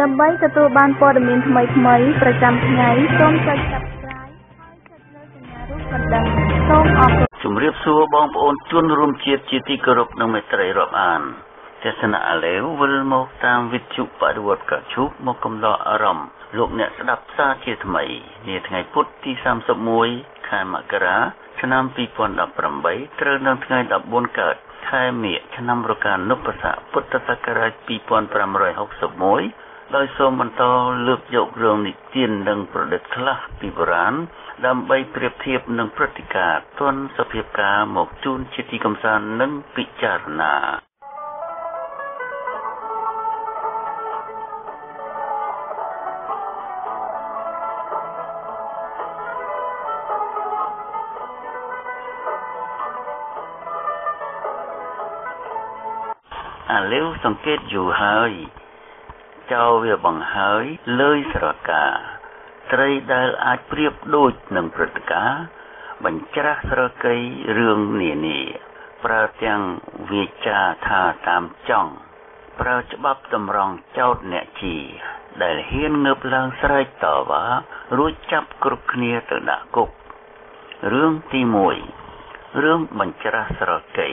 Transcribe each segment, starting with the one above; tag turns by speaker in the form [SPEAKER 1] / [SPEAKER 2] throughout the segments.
[SPEAKER 1] ដើម្បីទទួលបានព័ត៌មានថ្មីៗប្រចាំថ្ងៃសូមចុច Subscribe ហើយចុចលើសញ្ញារូបកណ្ដឹងសូមអរគុណ
[SPEAKER 2] ជំរាបសួរបងប្អូនជនរួមជាតិជាទីគោរពនិងមេត្រីរាប់អានទស្សនៈអាលេវវិលមកតាមវិទ្យុបរិវត្តកជុកមកកំដរអារម្មណ៍លោកអ្នកស្ដាប់ផ្សាយជាថ្មីនាថ្ងៃពុធទី31ខែមករាឆ្នាំ2018ត្រូវនៅថ្ងៃ14កើតខែមិញឆ្នាំរកានុបស័កពុទ្ធសករាជ2561 ដោយសូមបន្តលើកយករឿងនិទាននិងប្រឌិតខ្លះពីបុរាណដើម្បីប្រៀបធៀបនឹងព្រឹត្តិការណ៍ទាន់សភាពការមកជូនជាទីកំសាន្តនិងពិចារណាអាលីវសង្កេតយូរហើយ ចោលវាបង្ហើយលើយស្រកាត្រីដែលអាចប្រៀបដូចនឹងព្រឹត្តិការណ៍បញ្ច្រាស់ស្រកីរឿងនានាប្រើទាំងវាចាថាតាមចង់ប្រើច្បាប់តម្រង់ចោតអ្នកជាដែលហ៊ានងើបឡើងស្រែកតវ៉ារួចចាប់គ្រប់គ្នាទៅដាក់គុករឿងទី1រឿងបញ្ច្រាស់ស្រកី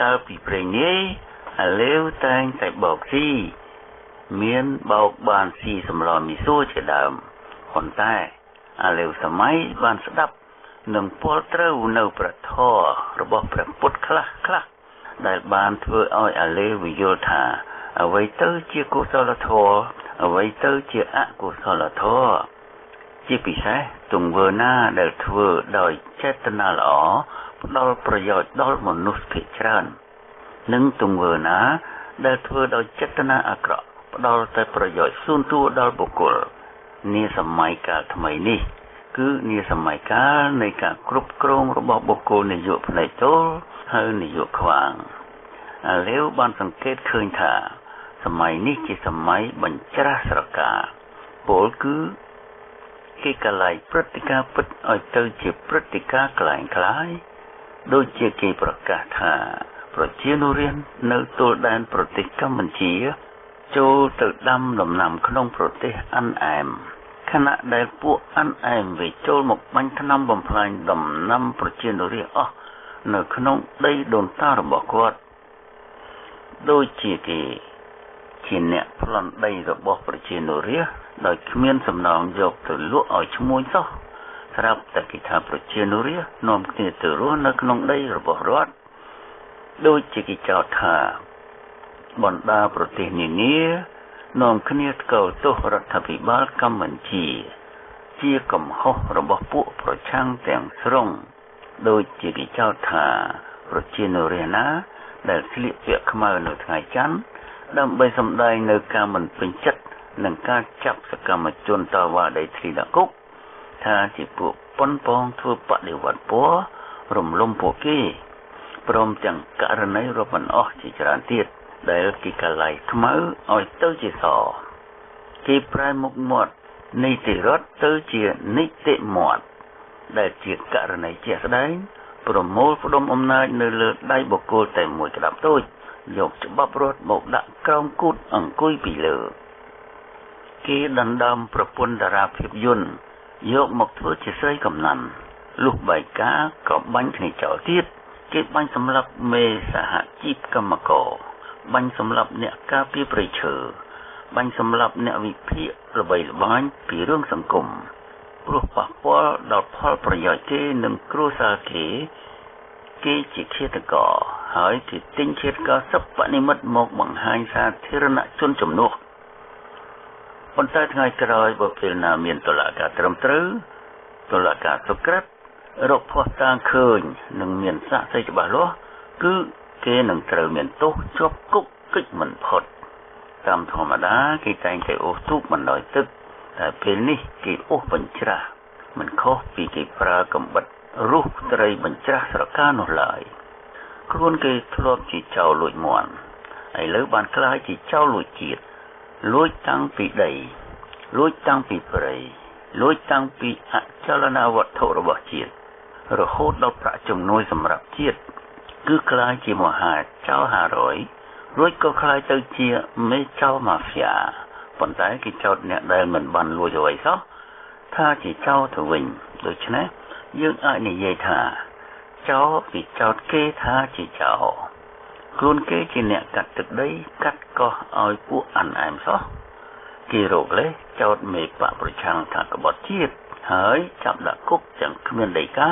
[SPEAKER 2] កាលពីព្រេងនាយអាលេវតែងតែបោកស៊ី មានបោកបានស៊ីសម្លមីសួរជាដើមប៉ុន្តែអាលេវសម័យបានស្ដាប់នឹងពលត្រូវនៅប្រធររបស់ព្រះពុទ្ធខ្លះខ្លះដែលបានធ្វើឲ្យអាលេវយល់ថា អ្វីទៅជាកុសលធម៌អ្វីទៅជាអកុសលធម៌ជាពិសេសទង្វើណាដែលធ្វើដោយចេតនាល្អផ្ដល់ប្រយោជន៍ដល់មនុស្សភាគច្រើន និងទង្វើណាដែលធ្វើដោយចេតនាអាក្រក់ ផ្ដល់តែប្រយោជន៍សូនទួដល់បុគ្គលនាសម័យកាលថ្មីនេះ គឺនាសម័យកាលនៃការគ្រប់គ្រងរបស់បុគ្គលនយោបាយផ្នែកចូលហើយនយោបាយខ្វាងលាវបានសង្កេតឃើញថា សម័យនេះជាសម័យបញ្ច្រាស់ស្រកាពលគឺគេកលាយព្រឹត្តិការណ៍ពិតឲ្យទៅជាព្រឹត្តិការណ៍ក្លែងក្លាយដូចជាគេប្រកាសថា ប្រជានុរាស្ត្រនៅទល់ដែនប្រទេសកម្ពុជា ចូលទៅដាំដំណាំក្នុងប្រទេសអាន់អែមខណៈដែលពួកអាន់អែមវាចូលមកបាញ់ថ្នាំបំផ្លាញដំណាំប្រជានុរាស្ត្រអស់នៅក្នុងដីដូនតារបស់គាត់ដូចជាគេជាអ្នកប្លន់ដីរបស់ប្រជានុរាស្ត្រដោយគ្មានសំណងយកទៅលក់ឲ្យឈ្មួញសោះស្រាប់តែគេថាប្រជានុរាស្ត្រនាំគ្នាទៅរស់នៅក្នុងដីរបស់រដ្ឋដូចជាគេចោទថា បណ្ដាប្រទេសនានានាំគ្នាថ្កោលទោសរដ្ឋាភិបាលកម្ពុជា ជាកំហុសរបស់ពួកប្រឆាំងទាំងស្រុងដូចជាគេចោទថាប្រជានុរាស្ត្រណា ដែលស្លៀកពាក់ខ្មៅនៅថ្ងៃច័ន្ទដើម្បីសម្ដែងនៅការមិនពេញចិត្តនឹងការចាប់សកម្មជនតវ៉ាដីធ្លីដាក់គុកថាជាពួកប៉ុនប៉ងធ្វើបដិវត្តពណ៌រំលំពួកគេព្រមទាំងករណីរាប់មិនអស់ជាច្រើនទៀត ដែលគេកលៃខ្មៅឲ្យទៅជាសគេប្រែមុខមាត់នីតិរដ្ឋទៅជានីតិមាត់ដែលជាករណីជាក់ស្ដែងប្រមូលផ្ដុំអំណាចនៅលើដៃបុគ្គលតែមួយក្តាប់តូចយកច្បាប់រដ្ឋមកដាក់ក្រោមគូតអង្គុយពីលើគេដណ្ដើមប្រពន្ធតារាភាពយន្តយកមកធ្វើជាស្រីកំណាន់លុះបែកការក៏បាញ់គ្នាចោលទៀតគេបាញ់សម្លាប់មេសហជីពកម្មករ បាញ់សម្លាប់អ្នកការពារព្រៃឈើបាញ់សម្លាប់អ្នកវិភាគល្បីល្បាញពីរឿងសង្គមព្រោះប៉ះពាល់ដល់ផលប្រយោជន៍គេនិងគ្រួសារគេគេជាឃាតករហើយគេទិញឃាតករសពនិមិត្តមកបង្ហាញសាធារណជនចំនួនប៉ុន្តែថ្ងៃក្រោយបើពេលណាមានតុលាការត្រឹមត្រូវតុលាការសុក្រិតរកភស្តុតាងឃើញ និងមានសាក្សីច្បាស់លាស់គឺ គេនឹងត្រូវមានទោសជាប់គុកគិច្ចមិនផុតតាមធម្មតាគេតែងតែអូសទូកបណ្ដោយទឹកតែពេលនេះគេអូសបញ្ច្រាស់មិនខុសពីគេប្រើកំបិតរុះត្រីបញ្ច្រាស់ស្រកានោះឡើយខ្លួនគេធ្លាប់ជាចៅលួចមន់ឥឡូវបានក្លាយជាចៅលួចជាតិលួចតាំងពីដីលួចតាំងពីព្រៃលួចតាំងពីអចលនវត្ថុរបស់ជាតិរហូតដល់ប្រាក់ជំនួយសម្រាប់ជាតិ គឺក្លាយជាមហាចៅ500រួចក៏ក្លាយទៅជាមេចៅម៉ាហ្វៀប៉ុន្តែគេចោទអ្នកដែលមិនបានលួចអ្វីសោះថាជាចោរទៅវិញដូច្នេះយើងអាចនិយាយថាចោរពីចោទគេថាជាចោរខ្លួនគេជាអ្នកកាត់ទឹកដីកាត់កោះឲ្យពួកអានអែមសោះគេរកលេសចោទមេបកប្រឆាំងថាក្បត់ជាតិហើយចាប់ដាក់គុកទាំងគ្មានដីកា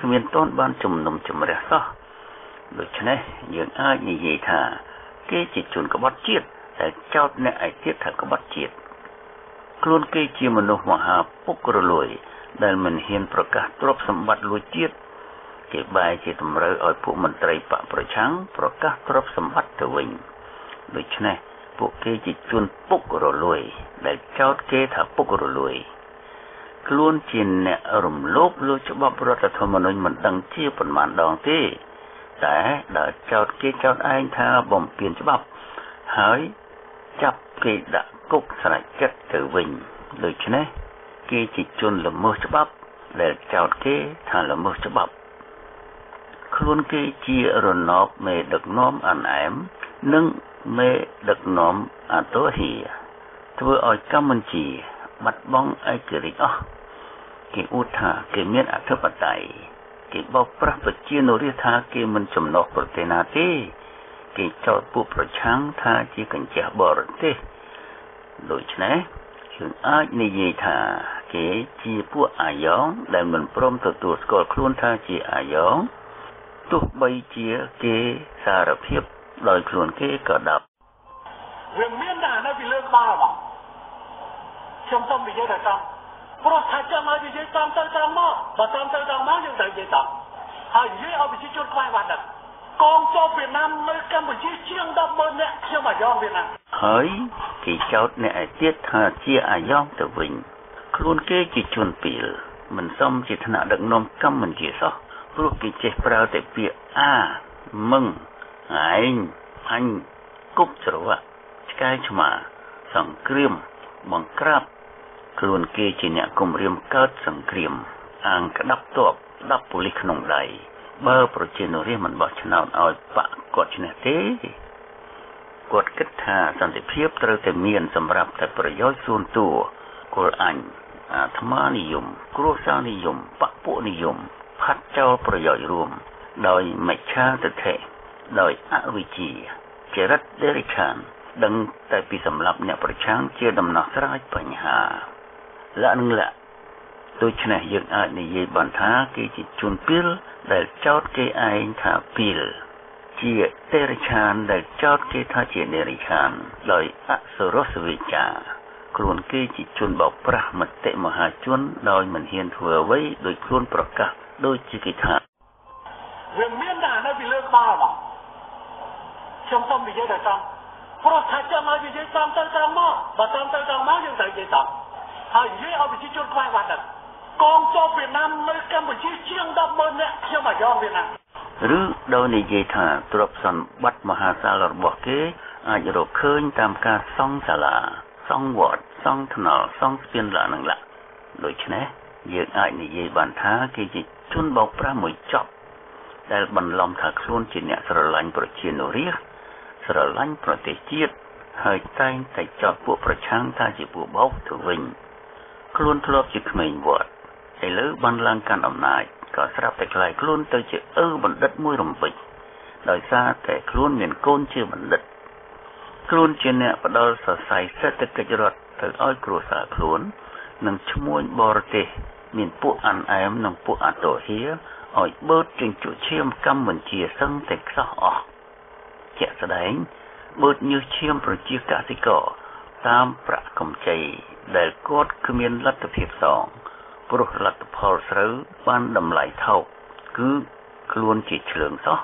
[SPEAKER 2] គ្មានតនបានជំនុំជម្រះសោះ ដូច្នេះយើងអាចនិយាយថា គេជាជនក្បត់ជាតិតែចោទអ្នកឯទៀតថាក្បត់ជាតិខ្លួនគេជាមនុស្សមហាពុករលួយ ដែលមិនហ៊ានប្រកាសទ្រព្យសម្បត្តិលួចជាតិគេបែរជាតម្រូវឲ្យពួកមន្ត្រីបកប្រឆាំងប្រកាសទ្រព្យសម្បត្តិទៅវិញដូច្នេះពួកគេជាជនពុករលួយ ដែលចោទគេថាពុករលួយខ្លួនជាអ្នករំលោភលើច្បាប់រដ្ឋធម្មនុញ្ញមិនដឹងជាប៉ុន្មានដងទេ តែដែលចោទគេចោទឯងថាបំពានច្បាប់ហើយចាប់គេដាក់គុកស្រេចចិត្តទៅវិញដូច្នេះគេជាជនល្មើសច្បាប់ ដែលចោទគេថាល្មើសច្បាប់ខ្លួនគេជារណបមេដឹកនាំអានអែមនិងមេដឹកនាំអាតូហៀធ្វើឲ្យកម្ពុជាបាត់បង់ឯករាជ្យអស់គេអួតថាគេមានអធិបតេយ្យ គេបោកប្រាស់ប្រជានុរាស្ត្រថាគេមិនចំណោះប្រទេសណាទេគេចោទពួកប្រឆាំងថាជាកញ្ចះបរទេសដូច្នេះយើងអាចនិយាយថាគេជាពួកអាយ៉ងដែលមិនព្រមទទួលស្គាល់ខ្លួនថាជាអាយ៉ងទោះបីជាគេសារភាពដោយខ្លួនគេក៏ដោយ
[SPEAKER 3] វាមានតែនៅពីលើក្បាលបងខ្ញុំសូមនិយាយថាតាម ព្រោះថាចាំឲ្យនិយាយតាមទៅតាមមកបើតាមទៅតាមមកយើងត្រូវនិយាយតាមហើយនិយាយឲ្យប្រជាជនខ្វះបានដឹងកងទ័ពវៀតណាមនៅកម្ពុជាជាង100,000នាក់ខ្ញុំអាយ៉ងវៀតណាម
[SPEAKER 2] ហើយគេចោទអ្នកឯទៀតថាជាអាយ៉ងទៅវិញខ្លួនគេជាជនពីលមិនសមជាឋានៈដឹកនាំកម្ពុជាសោះព្រោះគេចេះប្រើតែពាក្យអាមឹងឯងអញគប់ច្រវាក់ឆ្កែឆ្មាសង្គ្រាមបង្ក្រាប ខ្លួនគេជាអ្នកគំរាមកើតសង្គ្រាមអាងក្តាប់ទ័ពក្តាប់ប៉ូលីសក្នុងដៃបើប្រជានរាជមិនបោះឆ្នោតឲ្យបកគាត់ឈ្នះទេគាត់គិតថាសន្តិភាពត្រូវតែមានសម្រាប់តែប្រយោជន៍សួនតួគល់អញអាត្មានិយម គ្រួសារនិយមបពពួកនិយមផាត់ចោលប្រយោជន៍រួម ដោយមិច្ឆាទិដ្ឋិដោយអវិជ្ជាចរិតដេរិឆានដឹងតែពីសម្រាប់អ្នកប្រឆាំងជាដំណោះស្រាយបញ្ហា លក្ខណៈដូច្នេះយើងអាចនិយាយបានថាគេជាជនពីលដែលចោតគេឯងថាពីលជាទេរិឆានដែលចោតគេថាជានេរិឆានដោយអសុរសវិចាខ្លួនគេជាជនបោកប្រាស់មតិមហាជនដោយមិនហ៊ានធ្វើអ្វីដោយខ្លួនប្រកាសដូចជាគេថា
[SPEAKER 3] វាមានតែនៅពីលើក្បាលបងខ្ញុំសូមនិយាយតែតាមព្រោះថាចាំឲ្យនិយាយតាមទៅតាមមកបើតាមទៅតាមមកយើងត្រូវនិយាយតាម ហើយនិយាយឲ្យប្រជាជនខ្វះបានដឹងកងទ័ពវៀតណាមនៅកម្ពុជាជាង100,000នាក់ខ្ញុំអាយ៉ងវៀតណាម
[SPEAKER 2] ឬដោយនិយាយថាទ្រព្យសម្បត្តិមហាសាលរបស់គេ អាចរកឃើញតាមការសង់សាលាសង់វត្តសង់ថ្នល់សង់ស្ពានឡានឹងឡាដូច្នេះយើងអាចនិយាយបានថាគេជាជនបោកប្រាស់មួយចប់ដែលបន្លំថាខ្លួនជាអ្នកស្រឡាញ់ប្រជានុរាស្ត្រស្រឡាញ់ប្រទេសជាតិហើយតែងតែចោទពួកប្រឆាំងថាជាពួកបោកទៅវិញ ខ្លួនធ្លាប់ជាក្មេងវត្តឥឡូវបានឡើងកាន់អំណាចក៏ស្រាប់តែខ្លាយខ្លួនទៅជាឪបណ្ឌិតមួយរំពេចដោយសារតែខ្លួនមានកូនជាបណ្ឌិតខ្លួនជាអ្នកផ្ដល់សរសៃសេដ្ឋកិច្ចរដ្ឋទៅឲ្យគ្រួសារខ្លួននិងឈ្មួញបរទេសមានពួកអានអែមនិងពួកអាតូហៀឲ្យបឺតជញ្ជក់ឈាមកម្ពុជាសឹងតែខ្សោះអស់ជាក់ស្ដែងបឺតញើសឈាមប្រជាកសិករ តាមប្រាក់កម្ចីដែលគាត់គ្មានលទ្ធភាពសងព្រោះលទ្ធផលស្រូវបានតម្លៃថោកគឺខ្លួនជាឆ្លើងសោះ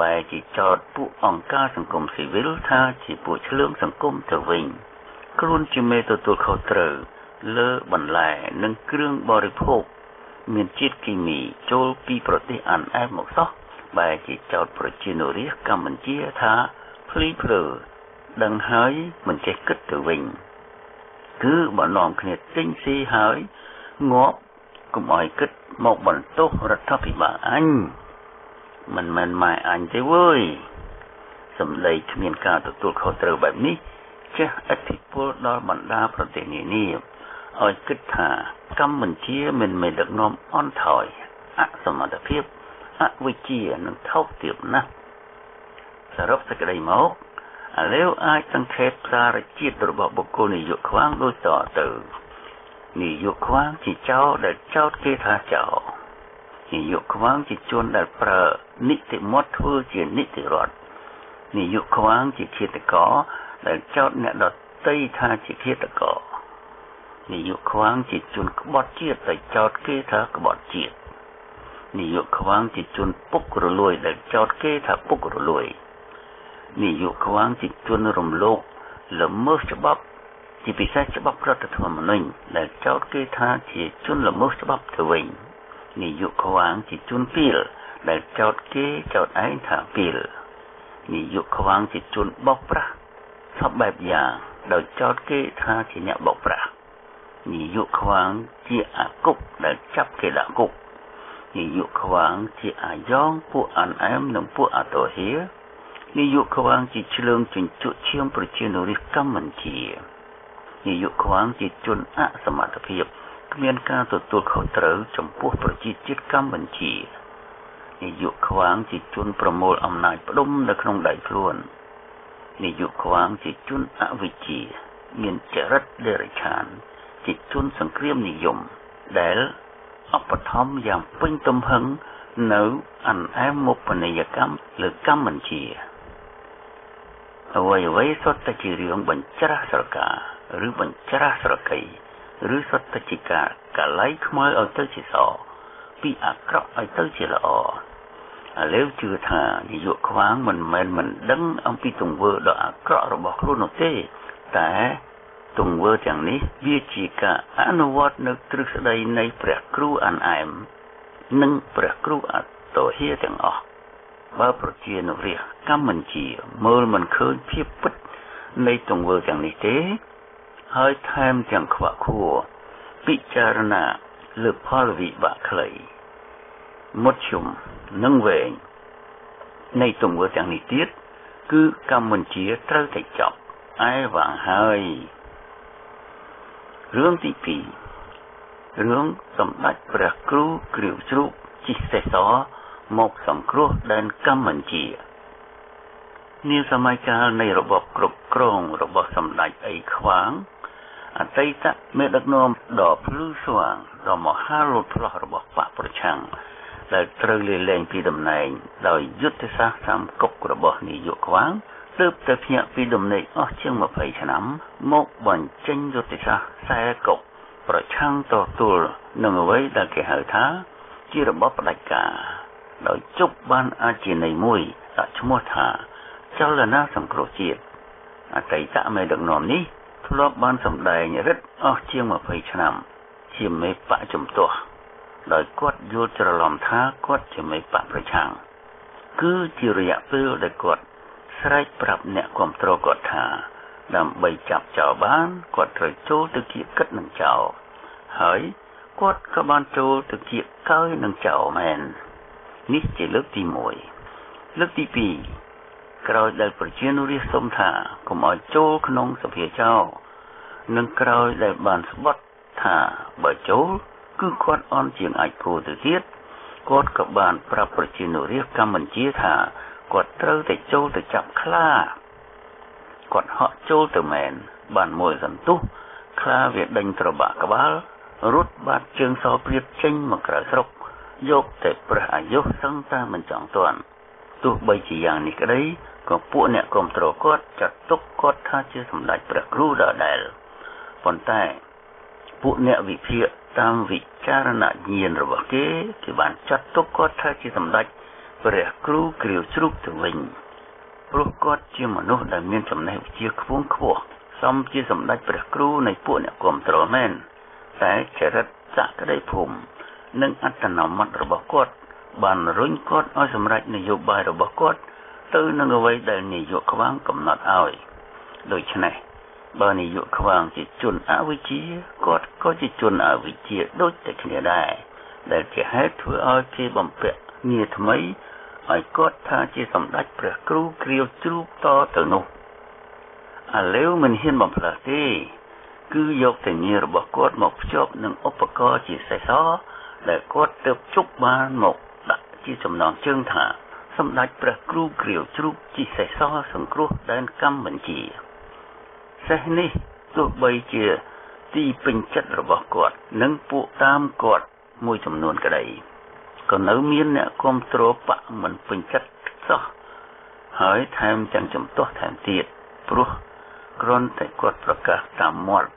[SPEAKER 2] បែរជាចោតពួកអង្គការសង្គមស៊ីវិលថាជាពួកឆ្លើងសង្គមទៅវិញខ្លួនជាមេទទួលខុសត្រូវលើបន្លែនិងគ្រឿងបរិភោគមានជាតិគីមីចូលពីប្រទេសអានអែមមកសោះបែរជាចោតប្រជានុរាស្ត្រកម្ពុជាថាភ្លីភ្លើ ដឹងហើយមិនចេះគិតទៅវិញគឺបើនាំគ្នាទិញស៊ីហើយងាប់កុំឲ្យគិតមកបន្ទោសរដ្ឋាភិបាលអញមិនមែនម៉ែអញទេវើយសំដីគ្មានការទទួលខុសត្រូវបែបនេះចេះឥទ្ធិពលដល់បណ្ដាប្រទេសនានាឲ្យគិតថាកម្ពុជាមិនមែនដឹកនាំអន់ថយអសមត្ថភាពអវិជ្ជានឹងថោកទាបណាស់សរុបសេចក្តីមក ឥឡូវអាចសង្ខេបសារជាតិរបស់បុគ្គលនាយកខ្វាងដូចតទៅនាយកខ្វាងជាចោរដែលចោតគេថាចោរនាយកខ្វាងជាជនដែលប្រើនីតិមត្តធ្វើជានីតិរដ្ឋនាយកខ្វាងជាឃាតករដែលចោតអ្នកដតីថាជាឃាតករនាយកខ្វាងជាជនក្បត់ជាតិដែលចោតគេថាក្បត់ជាតិនាយកខ្វាងជាជនពុករលួយដែលចោតគេថាពុករលួយ នាយកខ្វាងជាជនរំលោភល្មើសច្បាប់ជាពិសេសច្បាប់រដ្ឋធម្មនុញ្ញដែលចោទគេថាជាជនល្មើសច្បាប់ទៅវិញនាយកខ្វាងជាជនពីលដែលចោទគេចោទឯងថាពីលនាយកខ្វាងជាជនបោកប្រាស់សពបែបយ៉ាងដោយចោទគេថាជាអ្នកបោកប្រាស់នាយកខ្វាងជាអាគុកដែលចាប់គេដាក់គុកនាយកខ្វាងជាអាយ៉ងពួកអានអែមនិងពួកអាតូហៀ នាយកខ្វាងជាឆ្លើងជញ្ជក់ឈាមប្រជានុរាស្ត្រកម្ពុជានាយកខ្វាងជាជនអសមត្ថភាពគ្មានការទទួលខុសត្រូវចំពោះប្រជាជាតិកម្ពុជានាយកខ្វាងជាជនប្រមូលអំណាចផ្ដុំនៅក្នុងដៃខ្លួននាយកខ្វាងជាជនអវិជ្ជាមានចរិតដេរឆានជាជនសង្គ្រាមនិយមដែលអបឋមយ៉ាងពេញទំហឹងនៅអនអែមមុខនីយកម្មលើកម្ពុជា អ្វីអ្វីសុទ្ធតែជារឿងបញ្ច្រាស់ស្រកាឬបញ្ច្រាស់ស្រកីឬសុទ្ធតែជាការកលៃខ្មៅឲ្យទៅជាសពីអាក្រក់ឲ្យទៅជាល្អឥឡូវជឿថានាយកខ្វាងមិនមែនមិនដឹងអំពីទង្វើដ៏អាក្រក់របស់ខ្លួននោះទេ តែទង្វើទាំងនេះវាជាការអនុវត្តនៅទ្រឹស្ដីនៃព្រះគ្រូអានអែម និងព្រះគ្រូអតោហៀទាំងអស់បើប្រជានុរាស្ត្រ កម្ពុជា មើលមិនឃើញភាពពិតនៃទង្វើទាំងនេះទេ ហើយថែមទាំងខ្វាក់ខួរពិចារណាលើផលវិបាកខ្លីមុតជុំនិងវែងនៃទង្វើទាំងនេះទៀតគឺកម្ពុជាត្រូវតែចប់ឯវាងហើយរឿងទី2រឿងសម្ដេចព្រះគ្រូគ្រាវជ្រូកជិះសេសមកសង្គ្រោះដែនកម្ពុជា នាសម័យកាលនៃរបបគ្រប់គ្រងរបស់សម្ដេចអីខ្វាងអតីតមេដឹកនាំដ៏ភ្លឺស្វាងដ៏មហាលោតផ្លោះរបស់បកប្រឆាំងដែលត្រូវលាលែងពីតំណែងដោយយុទ្ធសាស្ត្រតាមគុករបស់នាយកខ្វាងទើបតែភ្ញាក់ពីដំណេកអស់ជាង20ឆ្នាំ មកបញ្ចេញយុទ្ធសាស្ត្រខ្សែគុកប្រឆាំងតទល់នឹងអ្វីដែលគេហៅថា ជារបបផ្ដាច់ការដោយជប់បានអាជីនៃមួយដាក់ឈ្មោះថា ចលនាសង្គ្រោះជាតិអតីតមេដឹកនាំនេះធ្លាប់បានសម្ដែងរិទ្ធអស់ជាង20ឆ្នាំ ជាមេបកជំទាស់ដោយគាត់យល់ច្រឡំថាគាត់ជាមេបកប្រឆាំងគឺជារយៈពេលដែលគាត់ស្រែកប្រាប់អ្នកគ្រប់គ្រងគាត់ថាដើម្បីចាប់ចោលបានគាត់ត្រូវចូលទៅគៀកគិតនឹងចោលហើយគាត់ក៏បានចូលទៅគៀកកើយនឹងចោលមែននេះជាលើកទី1លើកទី2 ក្រោយដែលប្រជានុរាស្ត្រសុំថាកុំឲ្យចូលក្នុងសភាចោលនិងក្រោយដែលបានស្បត់ថាបើចូល គឺគាត់អន់ជាងអាចគោទៅទៀតគាត់ក៏បានប្រាប់ប្រជានុរាស្ត្រកម្ពុជាថាគាត់ត្រូវតែចូលទៅចាប់ខ្លាគាត់ហក់ចូលទៅមែនបានមួយសន្ទុះខ្លាវាដេញត្របាក់ក្បាលរត់បាត់ជើងសោព្រៀបចេញមកក្រៅស្រុកយកតែព្រះអាយុសឹងតែមិនចង់ទាន់ ទោះបីជាយ៉ាងនេះក្តីក៏ពួកអ្នកគ្រប់គ្រងគាត់ចាត់ទុកគាត់ថាជាសម្ដេចព្រះគ្រូដដែលប៉ុន្តែពួកអ្នកវិភាគតាមវិចារណញ្ញាណរបស់គេគេបានចាត់ទុកគាត់ថាជាសម្ដេចព្រះគ្រូគ្រាវជ្រូកទៅវិញព្រោះគាត់ជាមនុស្សដែលមានចំណេះវិជ្ជាខ្ពង់ខ្ពស់សមជាសម្ដេចព្រះគ្រូនៃពួកអ្នកគ្រប់គ្រងមែនតែចរិតសក្តិភូមិនិងអត្តនោម័តរបស់គាត់ បានរុញគាត់ឲ្យសម្រេចនយោបាយរបស់គាត់ទៅនឹងអ្វីដែលនាយកខ្វាងកំណត់ឲ្យដូច្នេះបើនាយកខ្វាងជាជនអវិជ្ជាគាត់ក៏ជាជនអវិជ្ជាដូចតែគ្នាដែរដែលជាហេតុធ្វើឲ្យគេបំពាក់ងារថ្មីឲ្យគាត់ថាជាសម្ដេចព្រះគ្រូគ្រាវជ្រូកតទៅនោះអាឡេវមិនហ៊ានបំផ្លាស់ទេ គឺយកតែងាររបស់គាត់មកភ្ជាប់នឹងឧបករណ៍ជាសេសដែលគាត់ទៅជប់បានមកដាក់ ជាចំណងជើងថាសម្ដេចព្រះគ្រូគ្រាវជ្រូកជីសេសសង្គ្រោះដែនកម្ពុជាសេះនេះទោះបីជាទីពេញចិត្តរបស់គាត់ និងពួកតាមគាត់មួយចំនួនក្តីក៏នៅមានអ្នកគ្រប់គ្រងបកមិនពេញចិត្តសោះហើយថែមទាំងចំទាស់ថែមទៀតព្រោះគ្រាន់តែគាត់ប្រកាសតាមមាត់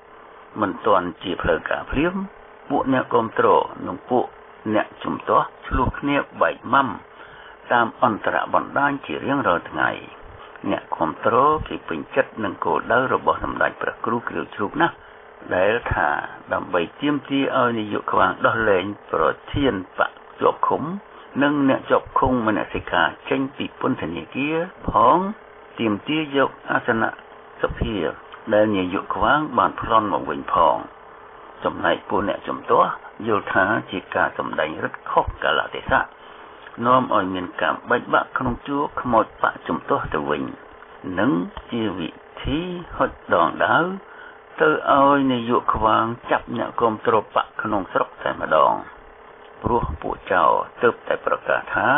[SPEAKER 2] មិនទាន់ជាផ្លូវការភ្លាមពួកអ្នកគ្រប់គ្រងនិងពួក អ្នកជំទាស់ឆ្លោះគ្នាបែកម៉ាំតាមអន្តរបណ្ដាញជារៀងរាល់ថ្ងៃ អ្នកគ្រប់គ្រងគេពេញចិត្តនឹងគោលដៅរបស់សម្ដេចព្រះគ្រូគ្រាវជ្រូកណាស់ដែលថាដើម្បីទាមទារឲ្យនាយកខ្វាងដោះលែងប្រធានបកជាប់ឃុំ និងអ្នកជាប់ឃុំមនសិការចេញពីពន្ធនាគារផងទាមទារយកអាសនៈសភាដែលនាយកខ្វាងបានប្លន់មកវិញផង ចំណែកពួកអ្នកជំទាស់យល់ថាជាការសម្ដែងរឹតខុសកាលៈទេសៈនាំឲ្យមានការបែកបាក់ក្នុងជួរខ្មោចបកជំទាស់ទៅវិញនិងជាវិធីហុចដងដាវទៅឲ្យនាយកខ្វាងចាប់អ្នកគ្រប់គ្រងបកក្នុងស្រុកតែម្ដងព្រោះពួកចៅទើបតែប្រកាសថា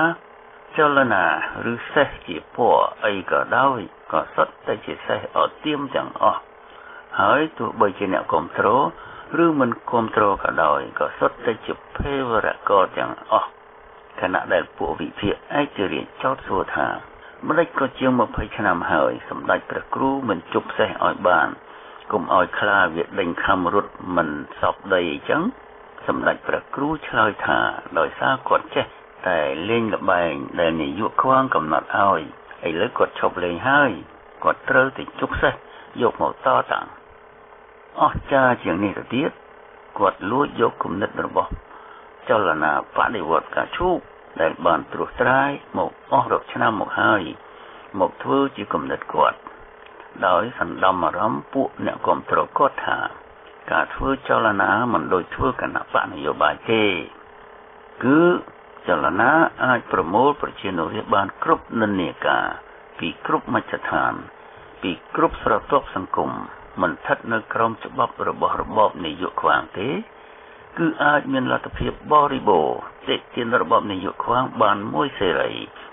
[SPEAKER 2] ចលនាឬសេះជាពណ៌អីក៏ដោយក៏សុទ្ធតែជាសេះអត់ទៀមទាំងអស់ហើយទោះបីជាអ្នកគ្រប់គ្រង ឬមិនគ្រប់គ្រងក៏ដោយក៏សុទ្ធតែជាភេវរករទាំងអស់ខណៈដែលពួកវិភាគឯករាជ្យចោទសួរថាម្ដេចក៏ជាង20ឆ្នាំហើយសម្ដេចព្រះគ្រូមិនជប់សេះឲ្យបានកុំឲ្យខ្លាវាដេញខំរត់មិនសពដីអញ្ចឹងសម្ដេចព្រះគ្រូឆ្លើយថាដោយសារគាត់ចេះតែលេងលបែងដែលនាយកខ្វាងកំណត់ឲ្យឥឡូវគាត់ឈប់លេងហើយគាត់ត្រូវតែជុកសេះយកមកតតាំង អស្ចារ្យជាងនេះទៅទៀតគាត់លួចយកគំនិតរបស់ចលនាបដិវត្តកាឈូកដែលបានត្រួសត្រាយមកអស់រាប់ឆ្នាំមកហើយ មកធ្វើជាគំនិតគាត់ ដោយសណ្ដំអារម្មណ៍ពួកអ្នកគ្រប់គ្រងគាត់ថា ការធ្វើចលនាមិនដូចធ្វើគណៈបកនយោបាយទេគឺចលនាអាចប្រមូលប្រជានុរាស្ត្របានគ្រប់និន្នាការពីគ្រប់មជ្ឈដ្ឋាន ពីគ្រប់ស្រទាប់សង្គម មិនស្ថិតនៅក្រោមច្បាប់របស់របបនាយកខ្វាងទេ គឺអាចមានលទ្ធភាពបរិបូរតិទានរបបនាយកខ្វាងបានមួយសេរី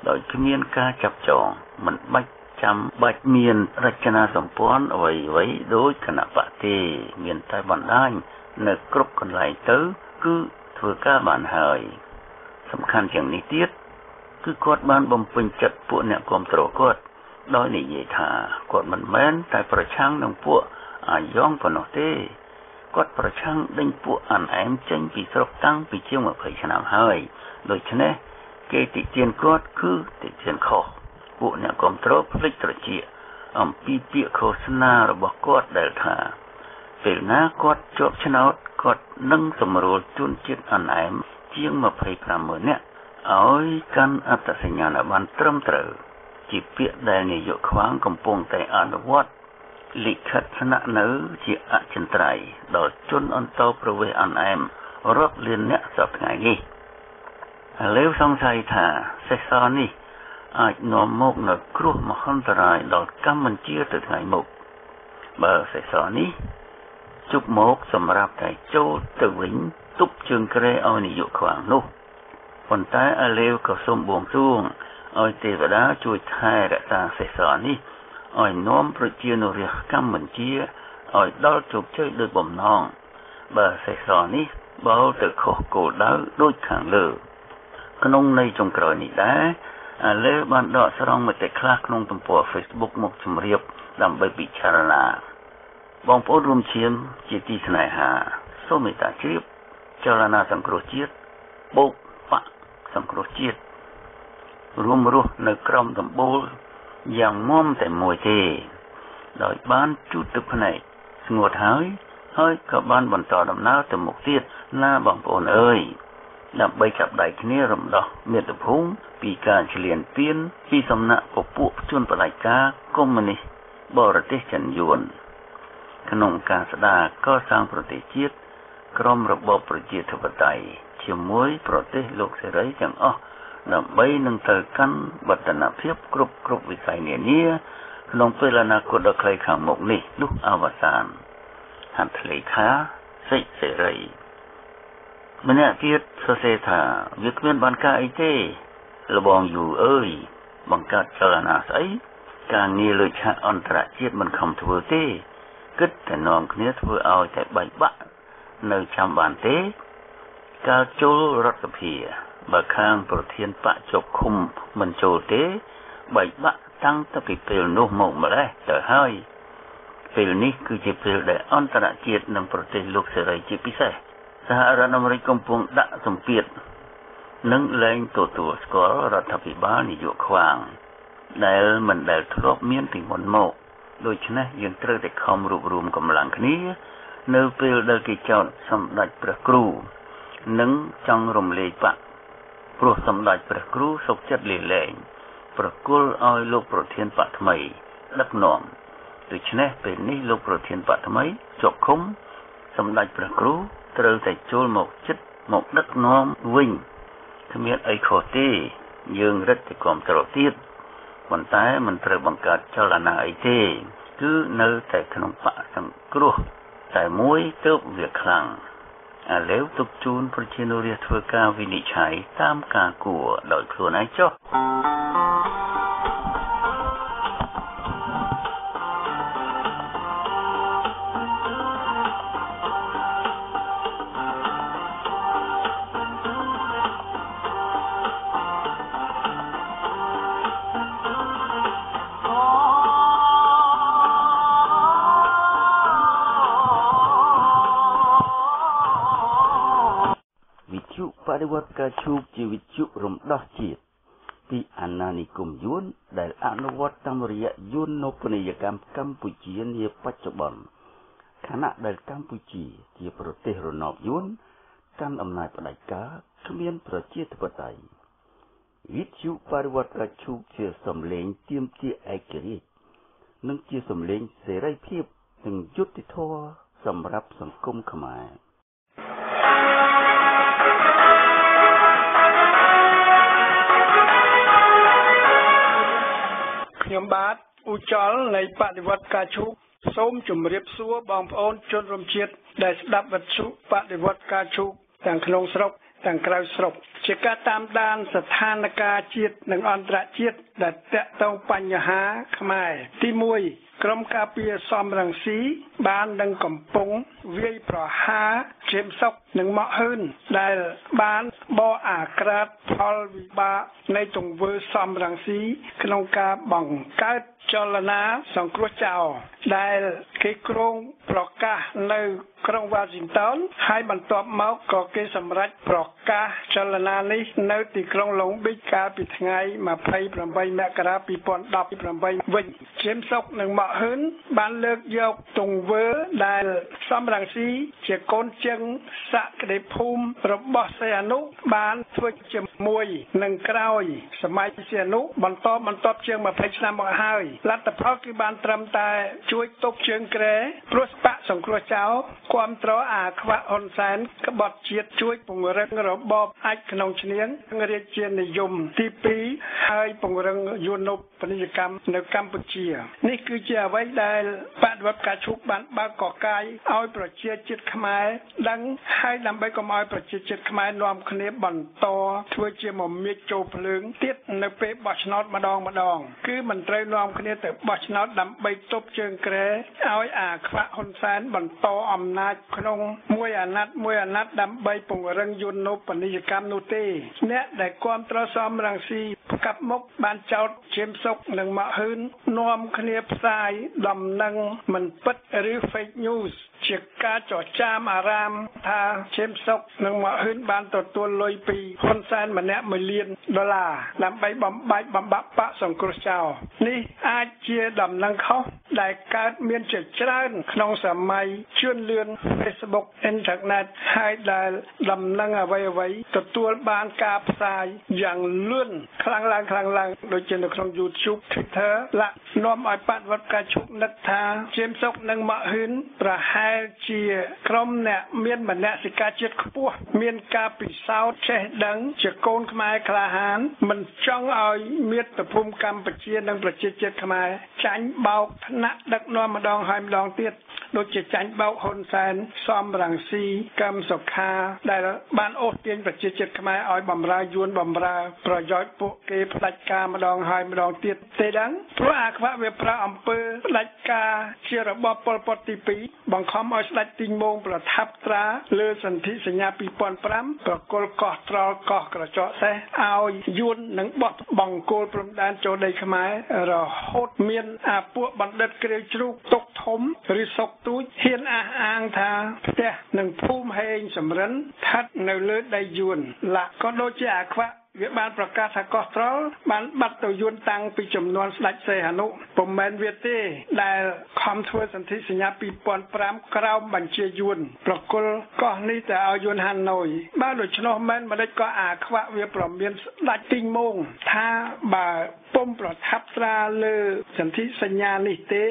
[SPEAKER 2] ដោយគ្មានការចាប់ចងមិនបាច់ចាំបាច់មានរចនាសម្ព័ន្ធអ្វីអ្វីដូចគណៈបកទេមានតែបណ្ដាញនៅគ្រប់កន្លែងទៅ គឺធ្វើការបានហើយ សំខាន់ជាងនេះទៀតគឺគាត់បានបំពេញចិត្តពួកអ្នកគ្រប់គ្រងគាត់ ដោយនិយាយថាគាត់មិនមែនតែប្រឆាំងនឹងពួកអាយ៉ងប៉ុណ្ណោះទេគាត់ប្រឆាំងដេញពួកអានអែមចេញពីស្រុកតាំងពីជាង20ឆ្នាំហើយដូច្នេះគេតិទានគាត់គឺតិទានខុសពួកអ្នកគ្រប់គ្រងភ្លេចត្រជាអំពីពាក្យឃោសនារបស់គាត់ដែលថាពេលណាគាត់ជាប់ឆ្នោតគាត់នឹងសម្រួលជូនជាតិអនអែមជាង25ម៉ឺននាក់ឲ្យកាន់អត្តសញ្ញាណប័ណ្ណត្រឹមត្រូវ ជាពាក្យដែលនាយកខ្វាងកំពុងតែអនុវត្តលិខិតស្នាក់នៅជាអចិន្ត្រៃយ៍ដល់ជនអន្តោប្រវេសន៍អនអែមរាប់លានអ្នកសប្តាហ៍នេះឥឡូវសង្ស័យថាសេសសនេះអាចនាំមកនូវគ្រោះមហន្តរាយដល់កម្ពុជាទៅថ្ងៃមុខបើសេសនេះជប់មកសម្រាប់តែចូលទៅវិញទប់ជើងក្រែឲ្យនាយកខ្វាងនោះប៉ុន្តែអាលេវក៏សូមបួងសួង ឲ្យទេវតាជួយថែរក្សាសេសនេះឲ្យនាំប្រជានុរាស្ត្រកម្ពុជាឲ្យដល់ជោគជ័យដោយបំណងបើសេសនេះបោទៅខុសគោលដៅដូចខាងលើ ក្នុងន័យចុងក្រោយនេះដែរឥឡូវបានដកស្រង់មតិខ្លះក្នុងទំព័រ Facebook មកជម្រាប ដើម្បីពិចារណាបងប្អូនរួមឈាមជាទីស្នេហាសូមមេត្តាជ្រាបចលនាសង្គ្រោះជាតិបូកបកសង្គ្រោះជាតិ រួមរស់នៅក្រោមដំបូលយ៉ាងមុំតែមួយទេ ដោយបានជូតទឹកភ្នែកស្ងួតហើយហើយក៏បានបន្តដំណើរទៅមុខទៀតណាបងប្អូនអើយដើម្បីចាប់ដៃគ្នារំដោះមាតុភូមិពីការឈ្លានពានពីសំណាក់ពពួកជនបដិការកុម្មុយនីសបរទេសចិនយួនក្នុងការស្ដារកសាងប្រទេសជាតិក្រមរបបប្រជាធិបតេយ្យជាមួយប្រទេសលោកសេរីទាំងអស់ ដើម្បីនឹងទៅកាន់បដិណភាពគ្រប់គ្រប់វិស័យនានាក្នុងពេលអនាគតដ៏ខ្លីខាងមុខនេះនោះអវសានហត្ថលេខាសេចសេរីម្នាក់ទៀតសរសេរថាវាគ្មានបានការអីទេលបងយូអើយបង្កើតចលនាស្អីការងារលើឆាកអន្តរជាតិមិនខំធ្វើទេគិតតែនាំគ្នាធ្វើឲ្យតែបែកបាក់នៅចាំបានទេ កាលចូលរដ្ឋសភា បើខាងប្រធានបកជប់ឃុំមិនចូលទេបែកបាក់តាំងតពីពេលនោះមកម្លេះទៅហើយពេលនេះគឺជាពេលដែលអន្តរជាតិនិងប្រទេសលោកសេរីជាពិសេសសហរដ្ឋអាមេរិកកំពុងដាក់សម្ពាធនិងលែងទទួលស្គាល់រដ្ឋាភិបាលនយោបាយខ្វាង ដែលមិនដែលធ្លាប់មានពីមុនមកដូច្នេះយើងត្រូវតែខំរួបរวมកម្លាំងគ្នា នៅពេលដែលគេចោទសម្ដេចព្រះគ្រូនិងចង់រំលែកបាក់ ព្រោះសម្ដេចព្រះគ្រូសុខចិត្តលាលែងប្រគល់ឲ្យលោកប្រធានបកថ្មីដឹកនាំដូច្នេះពេលនេះលោកប្រធានបកថ្មីជាប់ឃុំសម្ដេចព្រះគ្រូត្រូវតែចូលមកចិត្តមកដឹកនាំវិញគ្មានអីខុសទេយើងរឹតតែគ្រប់ត្រទៀតប៉ុន្តែមិនត្រូវបង្កើតចលនាអីទេ គឺនៅតែក្នុងបកសង្គ្រោះតែមួយទៅវាខ្លាំង ឥឡូវទុកជូនប្រជានុរាស្ត្រធ្វើការវិនិច្ឆ័យតាមការគួរដោយខ្លួនឯងចុះ បដិវត្តការឈូកជាវិទ្យុរំដោះជាតិពីអាណានិគមយួនដែលអនុវត្តតាមរយៈយួននៅពនីយកម្មកម្ពុជានាបច្ចុប្បន្នខណៈដែលកម្ពុជាជាប្រទេសរណបយួនកាន់អំណាចផ្ដាច់ការគ្មានប្រជាធិបតេយ្យវិទ្យុបរិវត្តការឈូកជាសំឡេងទៀមទាឯករាជ្យនិងជាសំឡេងសេរីភាពនិងយុត្តិធម៌សម្រាប់សង្គមខ្មែរ
[SPEAKER 4] ខ្ញុំបាទឧចលនៃបដិវត្តការឈូកសូមជម្រាបសួរបងប្អូនជនរួមជាតិដែលស្ដាប់វិទ្យុបដិវត្តការឈូកទាំងក្នុងស្រុកទាំងក្រៅស្រុកជាការតាមដានស្ថានភាពជាតិនិងអន្តរជាតិដែលតាក់ទងបញ្ហាខ្មែរទី1 ក្រុមការពារសំរងស៊ីបាននឹងកំពុងវាយប្រហារជេមសុកនិងម៉ាក់ហ៊ឿនដែលបានបកអាក្រាតផលវិបាកនៃទង្វើសំរងស៊ីក្នុងការបង្កើតចលនាសង្គ្រោះចោលដែលគេគ្រងប្រកាសនៅក្រុង Washington ហើយបន្ទាប់មកក៏គេសម្រេចប្រកាសចលនានេះនៅទីក្រុង Long Beach កាលពីថ្ងៃ28មករា2018វិញជាមសុកនិងម៉ាក់ហ៊ឿនបានលើកយកទង្វើដែលសំរងស៊ីជាកូនជើងសក្តិភូមិរបស់សីហនុបានធ្វើជាមួយនឹងក្រោយ សម័យសីហនុបន្តបន្ទាប់ជាង20ឆ្នាំមកហើយលទ្ធផលគឺបានត្រឹមតែជួយទប់ជើងក្រែព្រោះបកសង្គ្រោះចោលគ្រប់គ្រងអាខ្វាក់ហ៊ុនសែនក្បត់ជាតិជួយពង្រឹងរបបអាចក្នុងឈ្នាងរាជានិយមទី2ហើយពង្រឹងយុណពាណិជ្ជកម្មនៅកម្ពុជានេះគឺជាអ្វីដែលបដិវត្តការឈូកបានបើកកកាយឲ្យប្រជាជាតិខ្មែរដឹងហើយដើម្បីកុំឲ្យប្រជាជាតិខ្មែរនាំគ្នាបន្តធ្វើជាមមាញចូលភ្លើងទៀតនៅពេលបោះឆ្នោតម្ដងម្ដង គឺមិនត្រូវនាំគ្នាទៅបោះឆ្នោតដើម្បីទប់ជើងក្រែឲ្យអាខ្វាក់ហ៊ុនសែនបន្តអំណាចក្នុងមួយអាណត្តិមួយអាណត្តិដើម្បីពង្រឹងយន្តពាណិជ្ជកម្មនោះទេអ្នកដែលគ្រប់គ្រងសំរងស៊ីផ្កាប់មុខបានចោតឈាមសុកនិងម៉ាក់ហ៊ឿននាំគ្នាផ្សាយដំណឹងមិនពិតឬ fake news ជាការចចាមអារាមថាឈាមសុកនិងម៉ាក់ហ៊ឿនបានទទួលលុយពីហ៊ុនសែនម្នាក់1លានដុល្លារដើម្បីបំបាច់បំបាក់បកសង្គ្រោះចោលនេះអាចជាដំណឹងខុសដែលកើតមានជាច្រើន ក្នុងសម័យជឿនលឿន Facebook Internet ហើយដែលដំណឹងអ្វីអ្វីទទួលបានការផ្សាយយ៉ាងលឿនខ្លាំងឡើងខ្លាំងឡើងដូចជានៅក្នុង YouTube Twitter លាក់នាំឲ្យបដិវត្តការជុកនឹកថាជាមសុកនិងម៉ាក់ហ៊ឿនប្រហែលជាក្រុមអ្នកមានមនសិការជាតិខ្ពស់មានការពិសោធន៍ចេះដឹង ជាកូនខ្មែរក្លាហាន មិនចង់ឲ្យមាតុភូមិកម្ពុជានិងប្រជាជាតិខ្មែរចាញ់បោកថ្នាក់ដឹកនាំម្ដងហើយម្ដងទៀតដូចជាចាញ់បោកហ៊ុនសែនសំរងស៊ីកឹមសុខាដែលបានអូសទាញប្រជាជាតិខ្មែរឲ្យបំរើយួនបំរើ ប្រយោជន៍ពួកគេផ្ដាច់ការម្ដងហើយម្ដងទៀតទេដឹងព្រោះអាខ្វាក់វាប្រើអំពើផ្ដាច់ការជារបបប៉ុលពតទី2បង្ខំឲ្យស្ដេចទីងមងប្រថាប់ត្រាលើសន្ធិសញ្ញា2005ប្រគល់កោះត្រល់កោះក្រចកសេះឲ្យយួននិងបោះបង្គោលព្រំដែនចូលដីខ្មែររហូតមានអាពួកបណ្ឌិតគ្រាវជ្រូកទុកធំឬសុកទូចហ៊ានអះអាងថាផ្ទះនិងភូមិហេងសំរិនស្ថិតនៅលើដីយួនឡាក៏ដូចជាអាខ្វាក់វាបានប្រកាសថាកោះត្រល់បានបាត់ទៅយួនតាំងពីចំនួនស្ដេចសីហនុពុំមែនវាទេ ដែលខំធ្វើសន្ធិសញ្ញា2005ក្រោមបញ្ជាយួនប្រគល់កោះនេះទៅឲ្យយួនហាណូយបើដូច្នោះមែនមិនដេចក៏អាខ្វាក់វាប្រមានស្ដេចទីងមងថាបើពុំប្រថាប់ត្រាលើសន្ធិសញ្ញានេះទេ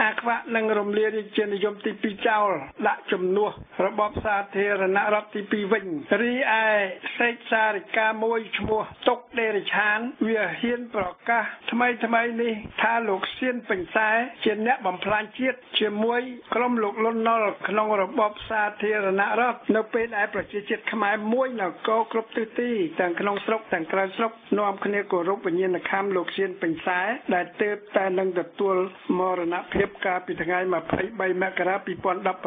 [SPEAKER 4] អាខ្វាក់នឹងរំលាយរាជានិយមទី2ចោលដាក់ជំនួសរបបសាធារណរដ្ឋទី2វិញរីឯសេកសារិកាមួយឈ្មោះតុកដេរិឆានវាហ៊ានប្រកាសថ្មីថ្មីនេះថាលោកសៀនពេញសែជាអ្នកបំផ្លាញជាតិជាមួយក្រុមលោកលន់ណុលក្នុងរបបសាធារណរដ្ឋនៅពេលដែលប្រជាជាតិខ្មែរមួយនគរគ្រប់ទិសទីទាំងក្នុងស្រុកទាំងក្រៅស្រុកនាំគ្នាគោរពវិញ្ញាណក្ខន្ធលោកសៀនពេញសែដែលទើបតែនឹងទទួលមរណភាពកាលពីថ្ងៃ23មករា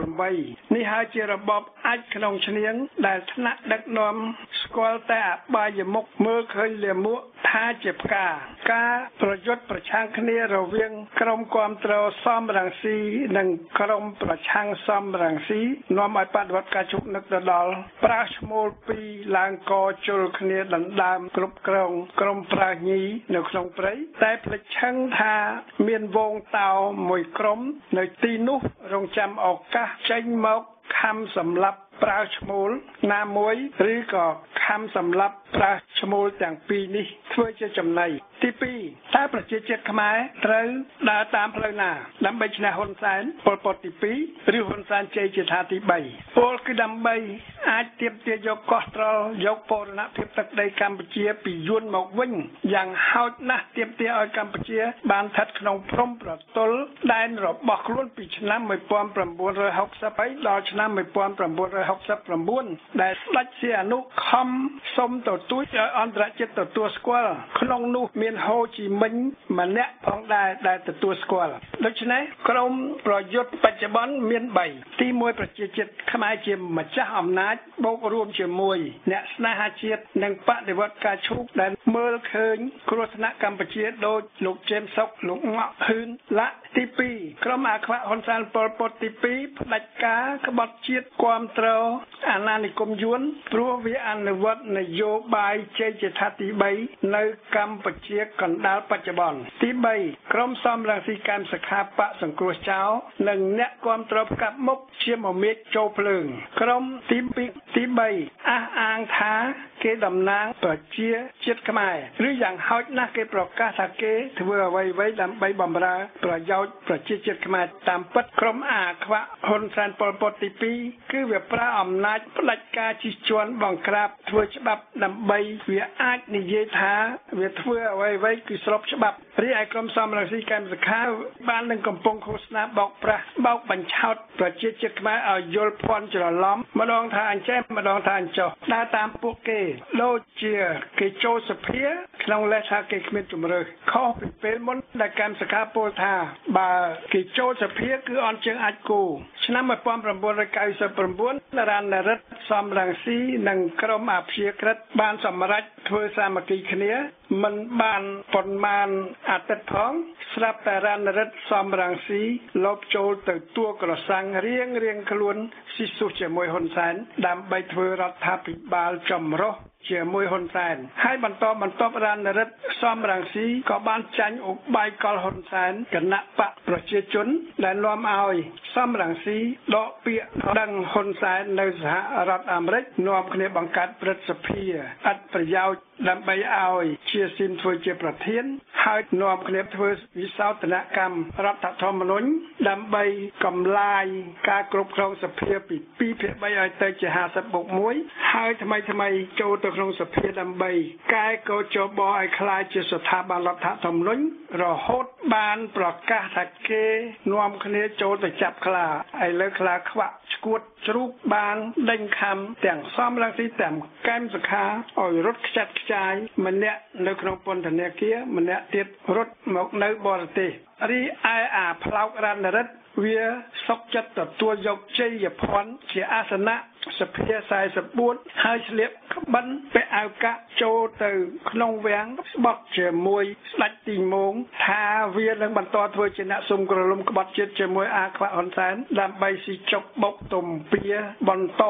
[SPEAKER 4] 2018នេះហើយជារបបអាចក្នុងឈ្នៀងដែលថ្នាក់ដឹកនាំស្គាល់តែអបាយមុខមើលឃើញលាមកថាជាផ្កាការប្រយុទ្ធប្រឆាំងគ្នារវាង ក្រុមគាំទ្រសំរងស៊ីនិងក្រុមប្រឆាំងសំរងស៊ីនាំឲ្យបដិវត្តការជុកនឹកទៅដល់ប្រាសឈ្មោលពីរឡើងកជុលគ្នាដណ្ដើមគ្រប់គ្រងក្រុមប្រាជ្ញីនៅក្នុងព្រៃតែភ្លេចឆឹងថាមានវងតោមួយក្រុម នៅទីនោះរងចាំឱកាសចេញមកខំសម្លាប់ ប្រើឈ្មោលណាមួយឬក៏ខំសម្លាប់ប្រើឈ្មោលទាំងពីរនេះធ្វើជាចំណៃទី2តើប្រជាជាតិខ្មែរត្រូវដើរតាមផ្លូវណា ដើម្បីឈ្នះហ៊ុនសែនពលពតទី2ឬហ៊ុនសែនជ័យជាថាទី3ពលគឺដើម្បីអាចទៀបទាយកកោះត្រល់យកបូរណភាពទឹកដីកម្ពុជាពីយួនមកវិញយ៉ាងហោចណាស់ទៀបទាឲ្យកម្ពុជា បានស្ថិតក្នុងព្រំប្រទល់ដែនរបស់ខ្លួនពីឆ្នាំ1963ដល់ឆ្នាំ1969ដែលស្ដេចសៀអនុខំសុំទទូចឲ្យអន្តរជាតិទទួលស្គាល់ក្នុងនោះមានហូជីមិញម្នាក់ផងដែរដែលទទួលស្គាល់ដូច្នេះក្រមប្រយុទ្ធបច្ចុប្បន្នមាន3ទី1ប្រជាជាតិខ្មែរជាម្ចាស់អំណាចបូករួមជាមួយអ្នកស្នេហាជាតិនិងបដិវត្តការឈូកដែលមើលឃើញគ្រោះថ្នាក់កម្ពុជាដោយលោកជេមសុកលោកងក់ហ៊ឿនឡាក់ទី2ក្រុមអាខ្វាក់ហ៊ុនសែនប៉ុលពតទី2ផ្ដាច់ការក្បត់ជាតិគាំទ្រអាណានិគមយួនព្រោះវាអនុវត្តនយោបាយជ័យជាថាទី3នៅកម្ពុជាកណ្ដាលបច្ចុប្បន្នទី3ក្រុមសំរងស៊ីកម្មសខាបកសង្គ្រោះចោលនិងអ្នកគាំទ្រផ្កាប់មុខជាមមេឃចូលភ្លើងក្រុមទី2ទី3អះអាងថាគេតំណាងប្រជាជាតិខ្មែរឬយ៉ាងហោចណាស់គេប្រកាសថាគេធ្វើអ្វីៗដើម្បីបម្រើប្រយោជន៍ប្រជាជាតិខ្មែរតាមពិតក្រុមអាខ្វាក់ហ៊ុនសែនប៉ុលពតទី2គឺវាប្រើអំណាចផ្ដាច់ការជិះជាន់បង្ក្រាបធ្វើច្បាប់ដើម្បីវាអាចនិយាយថាវាធ្វើអ្វីៗគឺស្របច្បាប់រីឯក្រុមសំរងស៊ីកម្មសខាបាននឹងកំពុងឃោសនាបោកប្រាស់បោកបញ្ឆោតប្រជាជាតិខ្មែរឲ្យយល់ភ័ន្តច្រឡំម្ដងថាអញ្ចេះម្ដងថាអញ្ចោះដើរតាមពួកគេដូចជាគេចូលសភាក្នុងលេសថាគេគ្មានជំរឿខុសពីពេលមុនដែលកម្មសខាពលថាបើគេចូលសភាគឺអន់ជើងអាចគូឆ្នាំ1999រ៉ានរិទ្ធសំរងស៊ីនិងក្រុមអភិជាក្រិតបានសម្រេចធ្វើសាមគ្គីគ្នាមិនបានប៉ុន្មានអាទិត្យផងស្រាប់តែរ៉ានរិទ្ធសំរងស៊ីលបចូលទៅទួក្រសាំងរៀងរៀងខ្លួនស៊ីសុះជាមួយហ៊ុនសែនដើម្បីធ្វើរដ្ឋាភិបាលចម្រុះ ជាមួយហ៊ុនសែនហើយបន្តបន្ទាប់រានរិទ្ធសំរងស៊ីក៏បានចាញ់ឧបាយកលហ៊ុនសែនគណៈបកប្រជាជន ដែលនាំឲ្យសំរងស៊ីដកពាក្យដឹងហ៊ុនសែននៅសហរដ្ឋអាមេរិកនាំគ្នាបង្កើតព្រឹទ្ធសភាអត្ថប្រយោជន៍ ដើម្បីឲ្យជាស៊ីមធ្វើជាប្រធានហើយនាំគ្នាធ្វើវិសោធនកម្មរដ្ឋធម្មនុញ្ញដើម្បីកំឡាយការគ្រប់គ្រងសភាពី2ភាគ3ឲ្យទៅជា50បូក1ហើយថ្មីថ្មីចូលទៅក្នុងសភាដើម្បីកែកោចបឲ្យคล้ายជាស្ថាប័នរដ្ឋធម្មនុញ្ញរហូតបានប្រកាសថាគេនាំគ្នាចូលទៅចាប់ខ្លាឥឡូវខ្លាខ្វាក់ឈួតជ្រូកបានដេញខំទាំងសំរងស៊ីទាំងកែមសខាឲ្យរត់ខ្ចាត់ខ្ ចាយម្នាក់នៅក្នុងពន្ធនាគារម្នាក់ទៀតរត់មកនៅបរទេសរីឯអាផ្លោករណរិទ្ធវាសុកចិត្តទទួលយកជ័យភ័ណ្ឌជាអាសនៈ សភា44ហើយស្លៀកក្បិនពាក់អាវកាក់ចូលទៅក្នុងវាំងស្បត់ជាមួយស្ដេចទីមងថាវានឹងបន្តធ្វើជាអ្នកសុំក្រលុំក្បត់ជាតិជាមួយអាខ្វាក់ហ៊ុនសែនដើម្បីស៊ីចុកបុកទំពាបន្ត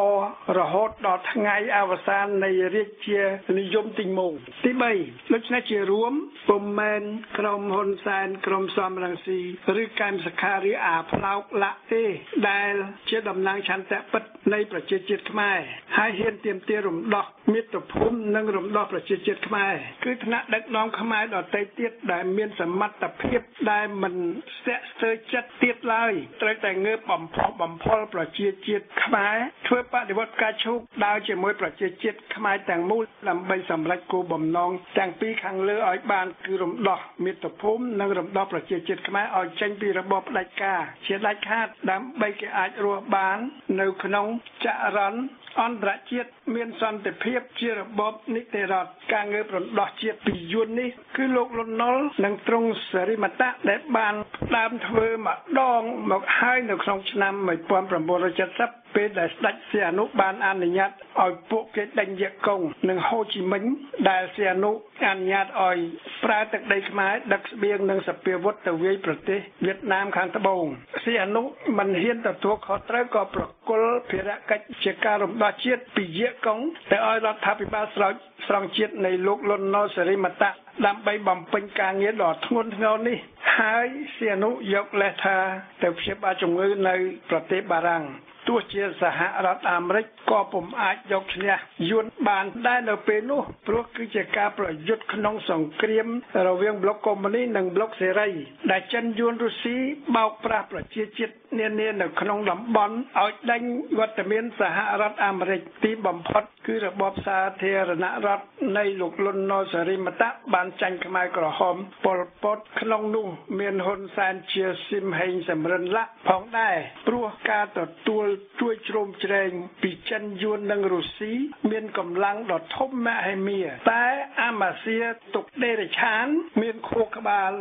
[SPEAKER 4] រហូតដល់ថ្ងៃអវសាននៃរាជានិយមទីមងទី3ដូច្នេះជារួមពុំមែនក្រុមហ៊ុនសែនក្រុមសំរងស៊ីឬកែមសខារីអាផ្លោកលាក់ទេដែលជាតំណាងឆន្ទៈពិតនៃប្រជាជាតិខ្មែរហើយហ៊ានទាមទាររំដោះមាតុភូមិនិងរំដោះប្រជាជាតិខ្មែរគឺថ្នាក់ដឹកនាំខ្មែរដទៃទៀតដែលមានសមត្ថភាពដែលមិនស្ទាក់ស្ទើរចិត្តទៀតឡើយត្រូវតែងើបបំផុសបំផុលប្រជាជាតិខ្មែរធ្វើបដិវត្តការឈូកដើរជាមួយប្រជាជាតិខ្មែរទាំងមូលដើម្បីសម្រេចគោលបំណងទាំងពីរខាងលើឲ្យបានគឺរំដោះមាតុភូមិនិងរំដោះប្រជាជាតិខ្មែរឲ្យចេញពីរបបផ្ដាច់ការជាដាច់ខាតដើម្បីគេអាចរស់បាន នៅក្នុងចរន្តអន្តរជាតិមានសន្តិភាពជារបបនីតិរដ្ឋការងើបរំដោះជាតិពីយួននេះគឺលោកលន់ណុលនិងទ្រង់សរិមតៈដែលបានដើមធ្វើម្ដងមកហើយនៅក្នុងឆ្នាំ1970 ពេលដែលស្ដេចសៀនុបានអនុញ្ញាតឲ្យពួកគេដេញយាកុងនិងហូជីមិញដែលសៀនុអនុញ្ញាតឲ្យប្រើទឹកដីខ្មែរដឹកស្បៀងនិងសពាវុធទៅវាយប្រទេសវៀតណាមខាងត្បូងសៀនុមិនហ៊ានទទួលខុសត្រូវក៏ប្រគល់ភារកិច្ចជាការរំដោះជាតិពីយាកុងទៅឲ្យរដ្ឋាភិបាលស្រោចស្រង់ជាតិនៃលោកលន់ណុលសេរីមតៈដើម្បីបំពេញការងារដ៏ធ្ងន់ធ្ងរនេះហើយសៀនុយកលេសថាទៅព្យាបាលជំងឺនៅប្រទេសបារាំង ទោះជាសហរដ្ឋអាមេរិកក៏ពុំអាចយកឈ្នះយួនបានដែរនៅពេលនោះព្រោះគឺជាការប្រយុទ្ធក្នុងសង្គ្រាមរវាងប្លុកកុម្មុយនីសនិងប្លុកសេរី ដែលចិនយួនរុស្ស៊ីបោកប្រាស់ប្រជាជាតិនានានៅក្នុងតំបន់ឲ្យដេញវត្តមានសហរដ្ឋអាមេរិកទីបំផុត គឺរបបសាធារណរដ្ឋនៃលោកលន់ណូសេរីមតៈបានចាញ់ខ្មែរក្រហមប៉ុលពតក្នុងនោះមានហ៊ុនសែនជាស៊ីមហេងសំរិនឡាក់ផងដែរព្រោះការទទួលជួយជ្រោមជ្រែងពីចិនយួននិងរុស្ស៊ីមានកម្លាំងដ៏ធំមហិមាតែអាម៉ាស៊ីទុកដេរឆាន មានខួរក្បាល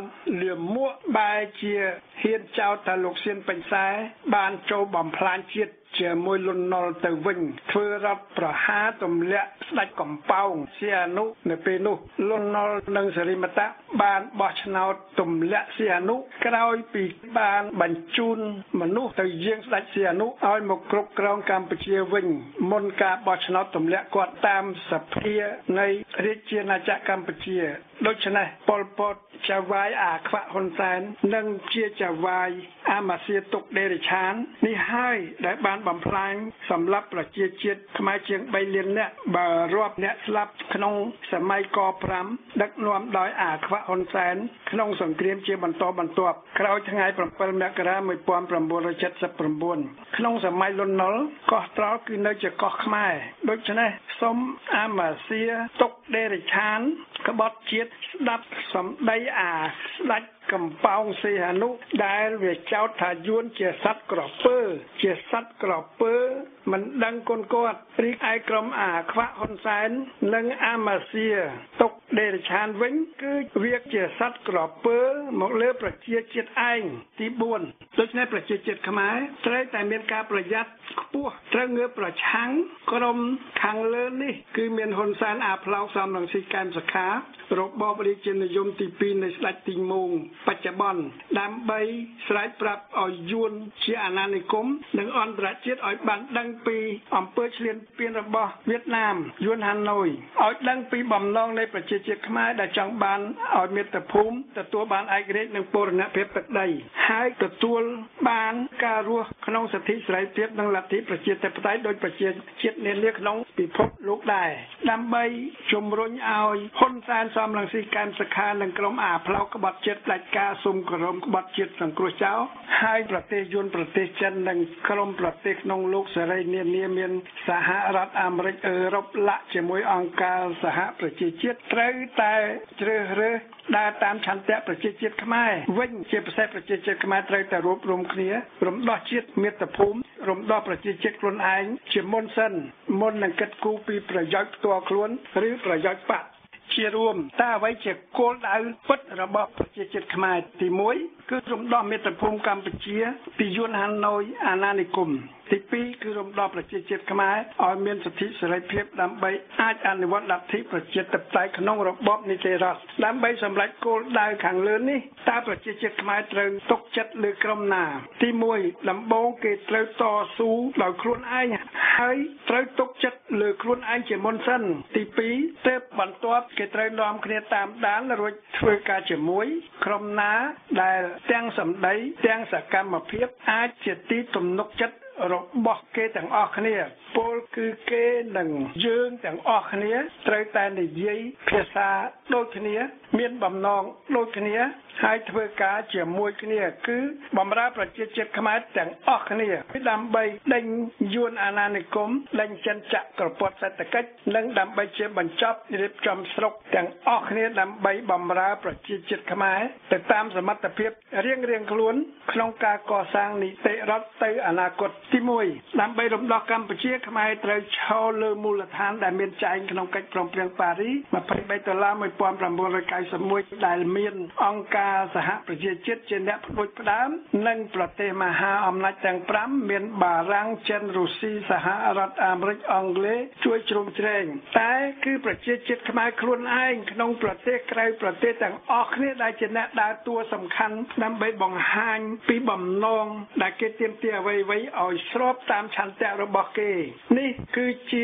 [SPEAKER 4] លឿមមួកបែជាហ៊ានចោទថាលោកសៀនពេញសែបានចូលបំផ្លាញជាតិជាមួយលន់ណុលទៅវិញធ្វើរដ្ឋប្រហារទម្លាក់ស្ដេចកំប៉ោងសៀអនុនៅពេលនោះលន់ណុលនិងសេរីមតៈបានបោះឆ្នោតទម្លាក់សៀអនុក្រោយពីបានបញ្ជូនមនុស្សទៅយាងស្ដេចសៀអនុឲ្យមកគ្រប់គ្រងកម្ពុជាវិញមុនការបោះឆ្នោតទម្លាក់គាត់តាមសភានៃរាជាណាចក្រកម្ពុជា ដូច្នេះប៉ុលពតចាវាយអាខ្វាក់ហ៊ុនសែននិងជាចាវាយអាម៉ាសៀទុកដេរិឆាននេះហើយដែលបានបំផ្លាញសម្រាប់ប្រជាជាតិខ្មែរជាង3លាននាក់បើរាប់អ្នកស្លាប់ក្នុងសម័យក5ដឹកនាំដោយអាខ្វាក់ហ៊ុនសែនក្នុងសង្គ្រាមជាបន្តបន្ទាប់ក្រោយថ្ងៃ7មករា1979ក្នុងសម័យលន់ណុលកោះត្រល់គឺនៅជាកោះខ្មែរដូច្នេះសូមអាម៉ាសៀទុកដេរិឆានក្បត់ជាតិស្ដាប់សំដីអាស្ដេច កំប៉ោងសីហនុដែលវាចោទថាយួនជាសត្វក្រពើ ជាសត្វក្រពើ មិនដឹងគុណគាត់រីឯក្រុមអាខ្វាក់ហ៊ុនសែននិងអាម៉ាស៊ីទុកដេរឆានវិញ គឺវាជាសត្វក្រពើ មកលើប្រជាជាតិឯងទី4ដូច្នេះប្រជាជាតិខ្មែរត្រូវតែមានការប្រយ័ត្នខ្ពពោះត្រូវងើបប្រឆាំងក្រុមខាងលើនេះ គឺមានហ៊ុនសែនអាផ្លោកសំរងស៊ីកែមសខារបបរាជានិយមទី2នៃស្ដេចទីមូងបច្ចុប្បន្នដើម្បីស្រែកប្រាប់ឲ្យយួនជាអាណានិគមនិងអន្តរជាតិឲ្យបានដឹងពីអំពើឈ្លានពានរបស់វៀតណាមយួនហាណូយឲ្យដឹងពីបំណងនៃប្រជាជាតិខ្មែរដែលចង់បានឲ្យមាតុភូមិទទួលបានឯករាជ្យនិងបូរណភាពទឹកដីហើយទទួលបានការរស់ក្នុងសិទ្ធិសេរីភាពនិងលទ្ធិប្រជាធិបតេយ្យដោយប្រជាជាតិនានាក្នុងពិភពលោកដែរដើម្បីជំរុញឲ្យហ៊ុនសែនសំរងស៊ីកែមសខានិងក្រុមអាផ្លោកក្បត់ជាតិផ្ដាច់ការសុំក្រមក្បត់ជាតិសង្គ្រោះចោលហើយប្រទេសយួនប្រទេសចិននិងក្រុមប្រទេសក្នុងលោកសេរីនានាមានសហរដ្ឋអាមេរិកអឺរ៉ុបលាក់ជាមួយអង្គការសហប្រជាជាតិត្រូវតែជ្រើសរើសដើរតាមឆន្ទៈប្រជាជាតិខ្មែរវិញជាពិសេសប្រជាជាតិខ្មែរត្រូវតែរួបរวมគ្នារំដោះជាតិមាតុភូមិរំដោះប្រជាជាតិខ្លួនឯងជាមុនសិនមុននឹងគិតគូរពីប្រយោជន៍ផ្ទាល់ខ្លួនឬប្រយោជន៍បក ជារួមតើអ្វីជាគោលដៅពិតរបស់ប្រជាជាតិខ្មែរទី1 គឺរំដោះមាតុភូមិកម្ពុជា ពីយួនហាណូយអាណានិគមទី2គឺរំដោះប្រជាជាតិខ្មែរឲ្យមានសិទ្ធិសេរីភាពដើម្បីអាចអនុវត្តលទ្ធិប្រជាធិបតេយ្យក្នុងរបបនីតិរដ្ឋដើម្បីសម្រេចគោលដៅខាងលើនេះតើប្រជាជាតិខ្មែរត្រូវទុកចិត្តលើក្រុមណា ទី1ដំបូងគេត្រូវតស៊ូដោយខ្លួនឯងហើយត្រូវទុកចិត្តលើខ្លួនឯងជាមុនសិន ទី2ទើបបន្ទាប់គេត្រូវនាំគ្នាតាមដានរួចធ្វើការជាមួយ ក្រុមណាដែលទាំងសម្ដីទាំងសកម្មភាពអាចជាទីទំនុកចិត្តរបស់គេទាំងអស់គ្នាពលគឺគេនិងយើងទាំងអស់គ្នាត្រូវតែនិយាយភាសាដូចគ្នា មានបំណងដូចគ្នា ហើយធ្វើការជាមួយគ្នា គឺបំរើប្រជាជាតិខ្មែរទាំងអស់គ្នាដើម្បីដេញយួនអាណានិគមដេញចិនចក្រពត្តិសេដ្ឋកិច្ចនិងដើម្បីជាបញ្ចប់រៀបចំស្រុកទាំងអស់គ្នាដើម្បីបំរើប្រជាជាតិខ្មែរទៅតាមសមត្ថភាពរៀងរៀងខ្លួន ក្នុងការកសាងនីតិរដ្ឋទៅអនាគតទី1ដើម្បីរំដោះកម្ពុជាខ្មែរត្រូវឈរលើមូលដ្ឋានដែលមានចែងក្នុងកិច្ចព្រមព្រៀងប៉ារី23ដុល្លារ1991ដែលមានអង្គការសហប្រជាជាតិជាអ្នកផ្ដួចផ្ដើមនិងប្រទេសមហាអំណាចទាំង5មានបារាំងចិនរុស្ស៊ីសហរដ្ឋអាមេរិកអង់គ្លេសជួយជ្រោមជ្រែងតែគឺប្រជាជាតិខ្មែរខ្លួនឯងក្នុងប្រទេសក្រៅប្រទេសទាំងអស់គ្នាដែលជាអ្នកដើរតួសំខាន់ដើម្បីបង្ហាញពីបំណងដែលគេទាមទារអ្វីៗឲ្យស្របតាមឆន្ទៈរបស់គេ នេះគឺជា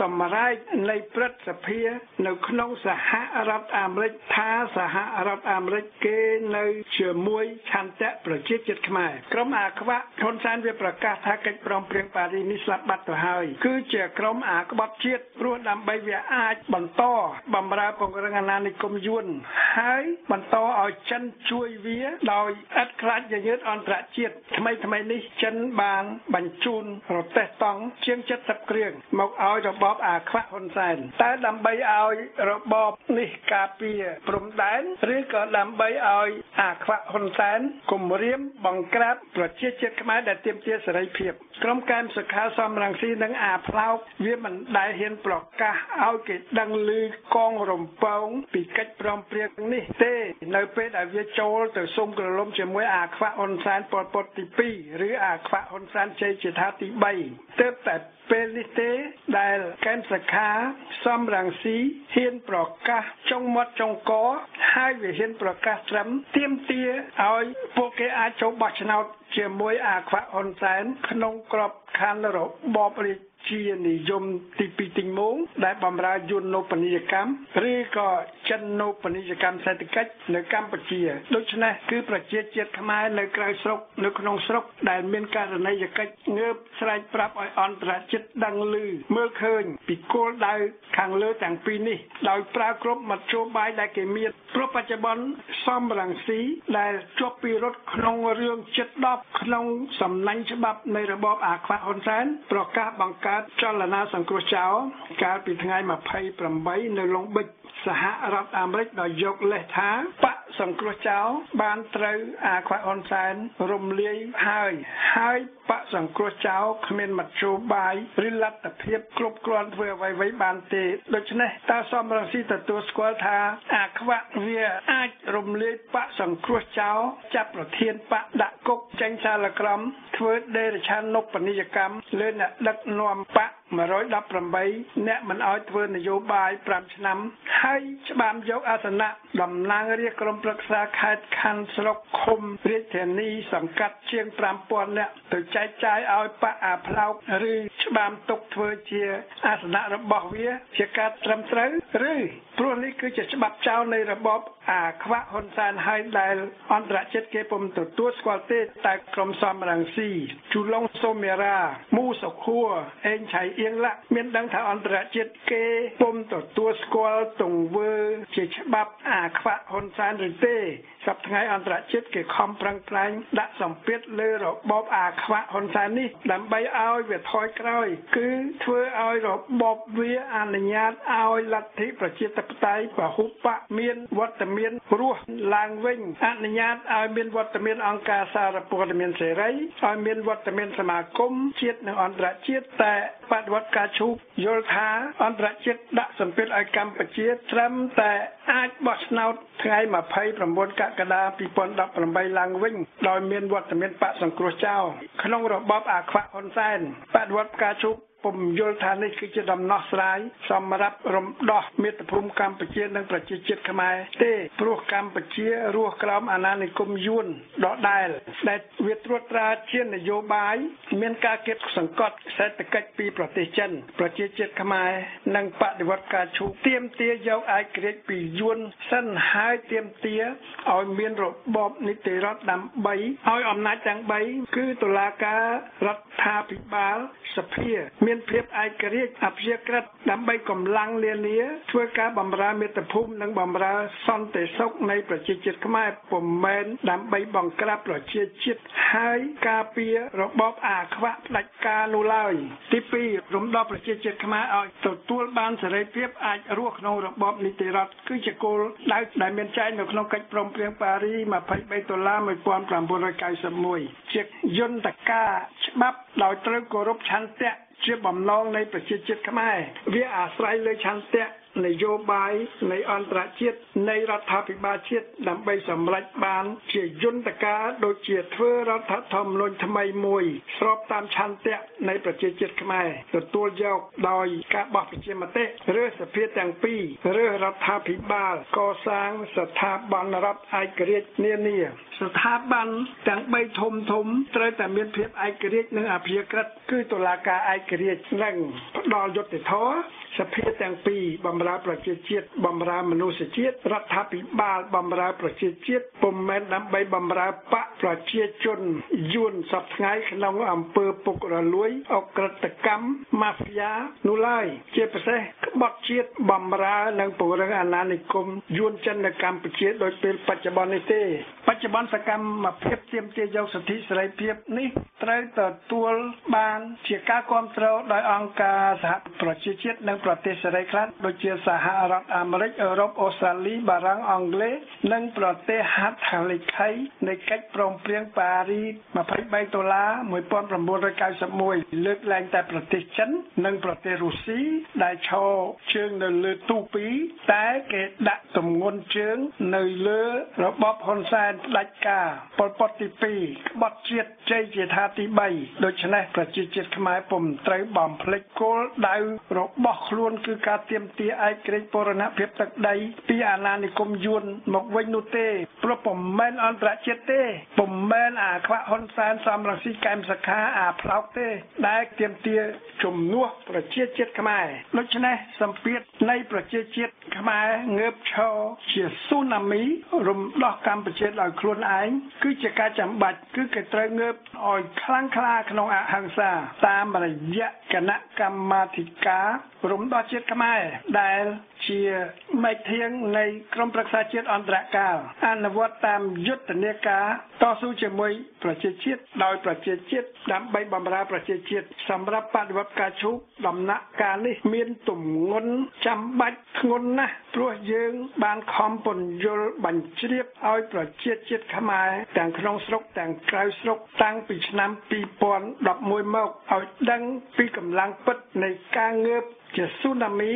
[SPEAKER 4] សម្រេចនៃព្រឹទ្ធសភា នៅក្នុងសហរដ្ឋអាមេរិកថាសហរដ្ឋអាមេរិកគេនៅជាមួយឆន្ទៈប្រជាជាតិខ្មែរក្រុមអាខ្វាក់ហ៊ុនសែនវាប្រកាសថាកិច្ចព្រមព្រៀងប៉ារីនេះស្លាប់បាត់ទៅហើយគឺជាក្រុមអាក្បត់ជាតិព្រោះដើម្បីវាអាចបន្តបំរើពង្រឹងអាណានិគមយួនហើយបន្តឲ្យចិនជួយវាដោយឥតខ្លាចញញើតអន្តរជាតិថ្មីថ្មីនេះចិនបានបញ្ជូនរទេះតង់ជាង70គ្រឿងមកឲ្យរបបអាខ្វាក់ហ៊ុនសែនតែដើម្បីឲ្យរបបនេះការពារព្រំដែនឬក៏ដើម្បីឲ្យអាខ្វាក់ហ៊ុនសែនគំរាមបង្ក្រាបប្រជាជាតិខ្មែរដែលទាមទារសេរីភាពក្រុមកែមសុខាសំរងស៊ីនិងអាផ្លោកវាមិនដែលហ៊ានប្រកាសឲ្យគេដឹងឮកងរំពងពីកិច្ចព្រមព្រៀងនេះទេនៅពេលដែលវាចូលទៅសុំក្រឡុំជាមួយអាខ្វាក់ហ៊ុនសែនប៉ុលពតទី2ឬអាខ្វាក់ហ៊ុនសែនជ័យជាថាទី3ទើបតែ ពេលនេះទេដែលកែមសខាសំរងស៊ីហ៊ានប្រកាសចុងមាត់ចុងកហើយវាហ៊ានប្រកាសត្រឹមទៀមទាឲ្យពួកគេអាចចូលបោះឆ្នោតជាមួយអាខ្វាក់ហ៊ុនសែនក្នុងក្របខ័ណ្ឌរបបរាជា និយមទី2ទីងមងដែលបំរើយន្តនូបនីយកម្មឬក៏ចិននូបនីយកម្មសេដ្ឋកិច្ចនៅកម្ពុជាដូច្នេះគឺប្រជាជាតិខ្មែរនៅក្រៅស្រុកនៅក្នុងស្រុកដែលមានករណីយកិច្ចងើបស្រែកប្រាប់ឲ្យអន្តរជាតិដឹងឮមើលឃើញពីគោលដៅខាងលើទាំងពីរនេះដោយប្រើគ្រប់មធ្យោបាយដែលគេមានព្រោះបច្ចុប្បន្នសំរងស៊ីដែលជាប់ពីរត់ក្នុងរឿងចិត្ត10ក្នុងសំណាញ់ច្បាប់នៃរបបអាខ្វាក់ហ៊ុនសែនប្រកាសបង្កើតចលនាសង្គ្រោះចោលកាលពីថ្ងៃ28នៅលងបិចសហរដ្ឋអាមេរិកដោយយកលេសថាបសង្គ្រោះចោលបានត្រូវអាខ្វាក់ហ៊ុនសែនរំលាយហើយហើយបកសង្គ្រោះចោលគ្មានមធ្យោបាយឬលទ្ធភាពគ្រប់គ្រាន់ធ្វើអ្វីៗបានទេដូច្នេះតើសមរង្ស៊ីទទួលស្គាល់ថាអាខ្វាក់វាអាចរំលាយបកសង្គ្រោះចោលចាប់ប្រធានបកដាក់គុកចេញសាលក្រមធ្វើដេរឆានុបនីយកម្មលើអ្នកដឹកនាំបក118អ្នកមិនអោយធ្វើនយោបាយ5ឆ្នាំហើយច្បាមយកអាសនៈតំណាងរាជក្រុមប្រឹក្សាខេត្តខណ្ឌស្រុកឃុំរាជធានីសង្កាត់ជាង5000អ្នកទៅចែកចាយឲ្យបកអាផ្លោកឬច្បាមទុកធ្វើជាអាសនៈរបស់វាជាការត្រឹមត្រូវឬព្រោះនេះគឺជាច្បាប់ចោលនៃរបប អាខ្វាក់ហ៊ុនសែនហើយដែលអន្តរជាតិគេពុំទទួលស្គាល់ទេតែក្រមសំរងស៊ីជូឡុងសូមេរ៉ាមូសុខួរអេងឆៃអៀងឡាក់មានដឹងថាអន្តរជាតិគេពុំទទួលស្គាល់ទង្វើជាច្បាប់អាខ្វាក់ហ៊ុនសែនឬទេ សប្តាហ៍អន្តរជាតិគេខំប្រឹងប្រែងដាក់សម្ពាធលើរបបអាខ្វាក់ហ៊ុនសែននេះដើម្បីឲ្យវាថយក្រោយ គឺធ្វើឲ្យរបបវាអនុញ្ញាតឲ្យលទ្ធិប្រជាធិបតេយ្យពហុបកមានវត្តមានរស់ឡើងវិញអនុញ្ញាតឲ្យមានវត្តមានអង្គការសារព័ត៌មានសេរីឲ្យមានវត្តមានសមាគមជាតិនិងអន្តរជាតិតែបដិវត្តការឈូកយល់ថាអន្តរជាតិដាក់សម្ពាធឲ្យកម្ពុជាត្រឹមតែអាចបោះឆ្នោតថ្ងៃ29កក្កដា2018ឡើងវិញដោយមានវត្តមានបកសង្គ្រោះចោលក្នុងរបបអាខ្វាក់ហ៊ុនសែនបដិវត្តការឈូក ពុំយល់ថានេះគឺជាដំណោះស្រាយសម្រាប់រំដោះមាតុភូមិកម្ពុជានិងប្រជាជាតិខ្មែរទេព្រោះកម្ពុជារស់ក្រោមអាណានិគមយួនដដែលដែលវាត្រួតត្រាជានយោបាយមានការគៀបសង្កត់សេដ្ឋកិច្ចពីប្រទេសចិនប្រជាជាតិខ្មែរនិងបដិវត្តការឈូទៀមទាយកឯករាជ្យពីយួនសិនហើយទៀមទាឲ្យមានរបបនីតិរដ្ឋដើម្បីឲ្យអំណាចទាំង3គឺតុលាការរដ្ឋាភិបាលសភាមានភាពឯករាជ្យអព្យាក្រឹតដើម្បីកម្លាំងលានាធ្វើការបម្រើមាតុភូមិនិងបម្រើសន្តិសុខនៃប្រជាជាតិខ្មែរពុំមែនដើម្បីបង្ក្រាបប្រជាជាតិហើយការពាររបបអាខ្វាក់ផ្ដាច់ការនោះឡើយទី2រំដោះប្រជាជាតិខ្មែរឲ្យទទួលបានសេរីភាពអាចរស់ក្នុងរបបនីតិរដ្ឋគឺជាគោលដៅដែលមានចែងនៅក្នុងកិច្ចព្រមព្រៀងប៉ារី23ដុល្លារ1991ជាយន្តការច្បាប់ដោយត្រូវគោរពឆន្ទៈ ជាបំណងនៃប្រជាជាតិខ្មែរវាអាស្រ័យលើឆន្ទៈ នយោបាយនៃអន្តរជាតិនៃរដ្ឋាភិបាលជាតិដើម្បីសម្រេចបាន ជាយន្តការដូចជាធ្វើរដ្ឋធម្មនុញ្ញថ្មីមួយ ស្របតាមឆន្ទៈនៃប្រជាជាតិខ្មែរទទួលយកដោយការបោះប្រជាមតិឬសភាទាំងពីរឬរដ្ឋាភិបាលកសាងស្ថាប័នរដ្ឋឯករាជ្យនានាស្ថាប័នទាំង3ធំធំត្រូវតែមានភាពឯករាជ្យនិងអភិក្រិតគឺតុលាការឯករាជ្យនិងផ្ដល់យុត្តិធម៌ សភាទាំងពីរបម្រើប្រជាជាតិបម្រើមនុស្សជាតិរដ្ឋាភិបាលបម្រើប្រជាជាតិពុំមែនដើម្បីបម្រើបកប្រជាជនយួនសពថ្ងៃក្នុងអំពើពុករលួយអក្រិតកម្មម៉ាហ្វ្យានោះឡើយជាពិសេសក្បត់ជាតិបម្រើនិងពង្រឹងអាណានិគមយួនចិននៅកម្ពុជាដោយពេលបច្ចុប្បន្ននេះទេ បច្ចុប្បន្នសកម្មភាពទាមទារយកសិទ្ធិសេរីភាពនេះត្រូវទទួលបានជាការគ្រប់គ្រងដោយអង្គការសហប្រជាជាតិនិងប្រទេសសេរីខ្លះដូចជាសហរដ្ឋអាមេរិកអឺរ៉ុបអូស្ត្រាលីបារាំងអង់គ្លេសនិងប្រទេសហត្ថលេខីនៃកិច្ចព្រមព្រៀងប៉ារី23ដុល្លារ1991លើកលែងតែប្រទេសចិន និងប្រទេសរុស្ស៊ីដែលឈរជើងនៅលើទូពីតែគេដាក់ទម្ងន់ជើងនៅលើរបបហ៊ុនសែនផ្ដាច់ការប៉ុលពតទី2ក្បត់ជាតិជ័យជាថាទី3ដូច្នេះប្រជាជាតិខ្មែរពុំត្រូវបំភ្លេចគោលដៅរបស់ខ្លួនគឺការទាមទារឯករាជ្យបូរណភាពទឹកដី ពីអាណានិគមយួនមកវិញនោះទេព្រោះពុំមែនអន្តរជាតិទេពុំមែនអាខ្វាក់ហ៊ុនសែនសំរងស៊ីកែមសខាអាផ្លោកទេ ដែលទាមទារជំនួសប្រជាជាតិខ្មែរដូច្នេះសម្ពាធនៃប្រជាជាតិខ្មែរងើបឈរជាស៊ូណាមីរំដោះកម្ពុជាដោយខ្លួនឯងគឺជាការចាំបាច់គឺគេត្រូវងើបឲ្យខ្លាំងក្លាក្នុងអហិង្សាតាមរយៈគណៈកម្មាធិការរំដោះជាតិខ្មែរដែលដែលជាមេធាងនៃក្រមប្រឹក្សាជាតិអន្តរកាលអនុវត្តតាមយុទ្ធនាការតស៊ូជាមួយប្រជាជាតិដោយប្រជាជាតិដើម្បីបម្រើប្រជាជាតិសម្រាប់បដិវត្តការឈូកដំណាក់កាលនេះមានទម្ងន់ចាំបាច់ធ្ងន់ណាស់ព្រោះយើងបានខំពន្យល់បញ្ជ្រាបឲ្យប្រជាជាតិខ្មែរទាំងក្នុងស្រុកទាំងក្រៅស្រុកតាំងពីឆ្នាំ2011មកឲ្យដឹងពីកម្លាំងពិតនៃការងើបជាស៊ូណាមី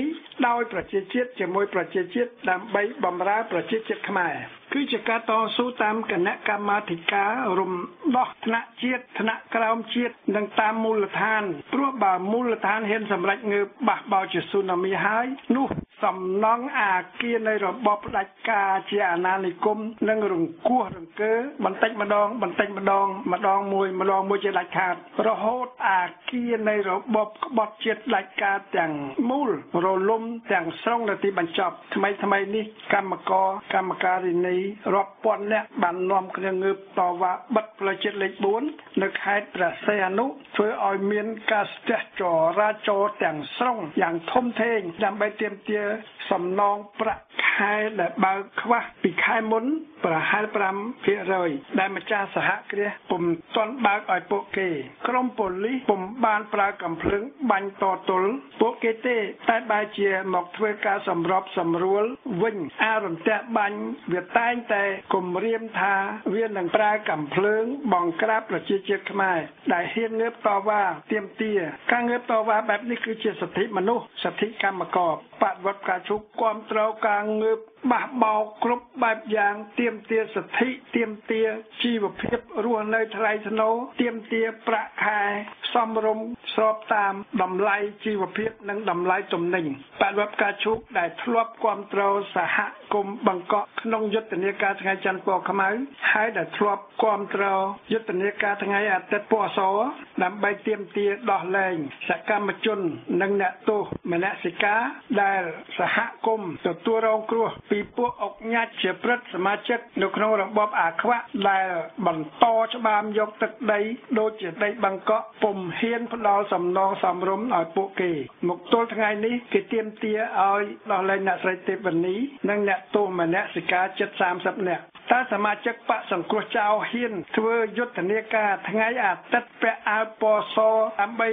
[SPEAKER 4] ដោយប្រជាជាតិជាមួយប្រជាជាតិដើម្បីបម្រើប្រជាជាតិខ្មែរគឺជាការតស៊ូតាមគណៈកម្មាធិការរំដោះថ្នាក់ជាតិថ្នាក់ក្រោមជាតិនិងតាមមូលដ្ឋានព្រោះបើមូលដ្ឋានហ៊ានសម្រេចងើបបះបោជាស៊ូណាមីហើយនោះ សំណង់អាគារនៃរបបផ្ដាច់ការជាអាណានិគមនិងរង្គោះរង្គើបន្តិចម្ដង បន្តិចម្ដង ម្ដងមួយម្ដងមួយជាដាច់ខាត រហូតអាគារនៃរបបក្បត់ជាតិដាច់ការទាំងមូលរលំទាំងស្រុងនៅទីបញ្ចប់ថ្មីថ្មីនេះកម្មករកម្មការិនីរាប់ពាន់នាក់បាននាំគ្នាងើបតវ៉ាបិទផ្លូវជាតិលេខ4នៅខេត្តព្រះសីហនុធ្វើឲ្យមានការស្ទះចរាចរណ៍ទាំងស្រុងយ៉ាងធំធេងដើម្បីទាមទារសំណងប្រាក់ខែដែលបើកខ្វះពីខែមុន ប្រហែល5%ដែលម្ចាស់សហគ្រាសពុំទាន់បើកឲ្យពួកគេ ក្រុមប៉ូលីសពុំបានប្រើកំភ្លើងបាញ់តទល់ពួកគេទេ តែបែរជាមកធ្វើការសម្របសម្រួលវិញអារន្ទះបាញ់វាតែងតែគំរាមថាវានឹងប្រើកំភ្លើងបង្ក្រាបប្រជាជាតិខ្មែរដែលហ៊ានងើបតវ៉ាទាមទារការងើបតវ៉ាបែបនេះគឺជាសិទ្ធិមនុស្សសិទ្ធិកម្មករបដិវត្តការជុកគ្រប់គ្រងការងើប បះបោកគ្រប់បែបយ៉ាងទៀមទាសិទ្ធិទៀមទាជីវភាពរស់នៅថ្លៃថ្នូរទៀមទាប្រាក់ខែសមរម្យស្របតាមតម្លៃជីវភាពនិងតម្លៃទំនិញបដិវត្តការជូកដែលធ្លាប់គ្រប់គ្រងសហគមន៍បង្កក់ក្នុងយុទ្ធនាការថ្ងៃច័ន្ទពណ៌ខ្មៅហើយដែលធ្លាប់គ្រប់គ្រងយុទ្ធនាការថ្ងៃអាទិត្យពណ៌សដើម្បីទៀមទាដោះលែងសកម្មជននិងអ្នកទោសមនសិការដែលសហគមន៍ទទួលរងគ្រោះពីពួកអុកញ៉ាច់ជាព្រឹទ្ធសមាជិកនៅក្នុងរបបអាខ្វាក់ដែលបន្តច្បាមយកទឹកដី ដូចជាដីបង្កក់ពុំហ៊ានផ្ដល់សំណងសំរុំឲ្យពួកគេ មកទល់ថ្ងៃនេះគេទាមទារឲ្យដោះលែងអ្នកស្រីទេវនីនិងអ្នកទោសមនសិការជិត30នាក់ តើសមាជិកបកសង្គ្រោះចៅហ៊ានធ្វើយុទ្ធនាការថ្ងៃអាទិត្យពាក់អាវពណ៌សដើម្បី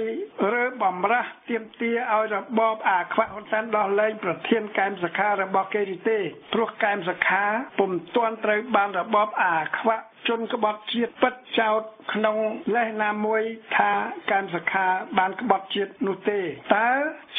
[SPEAKER 4] រើបំរាស់ទាមទារឲ្យរបបអាខ្វាក់ហ៊ុនសែនដោះលែងប្រធានកែមសខារបស់គេទេព្រោះកែមសខាពុំទាន់ត្រូវបានរបបអាខ្វាក់ជនក្បត់ជាតិពិតចោតក្នុងលេសណាមួយថាកម្មសខាបានក្បត់ជាតិនោះទេតើ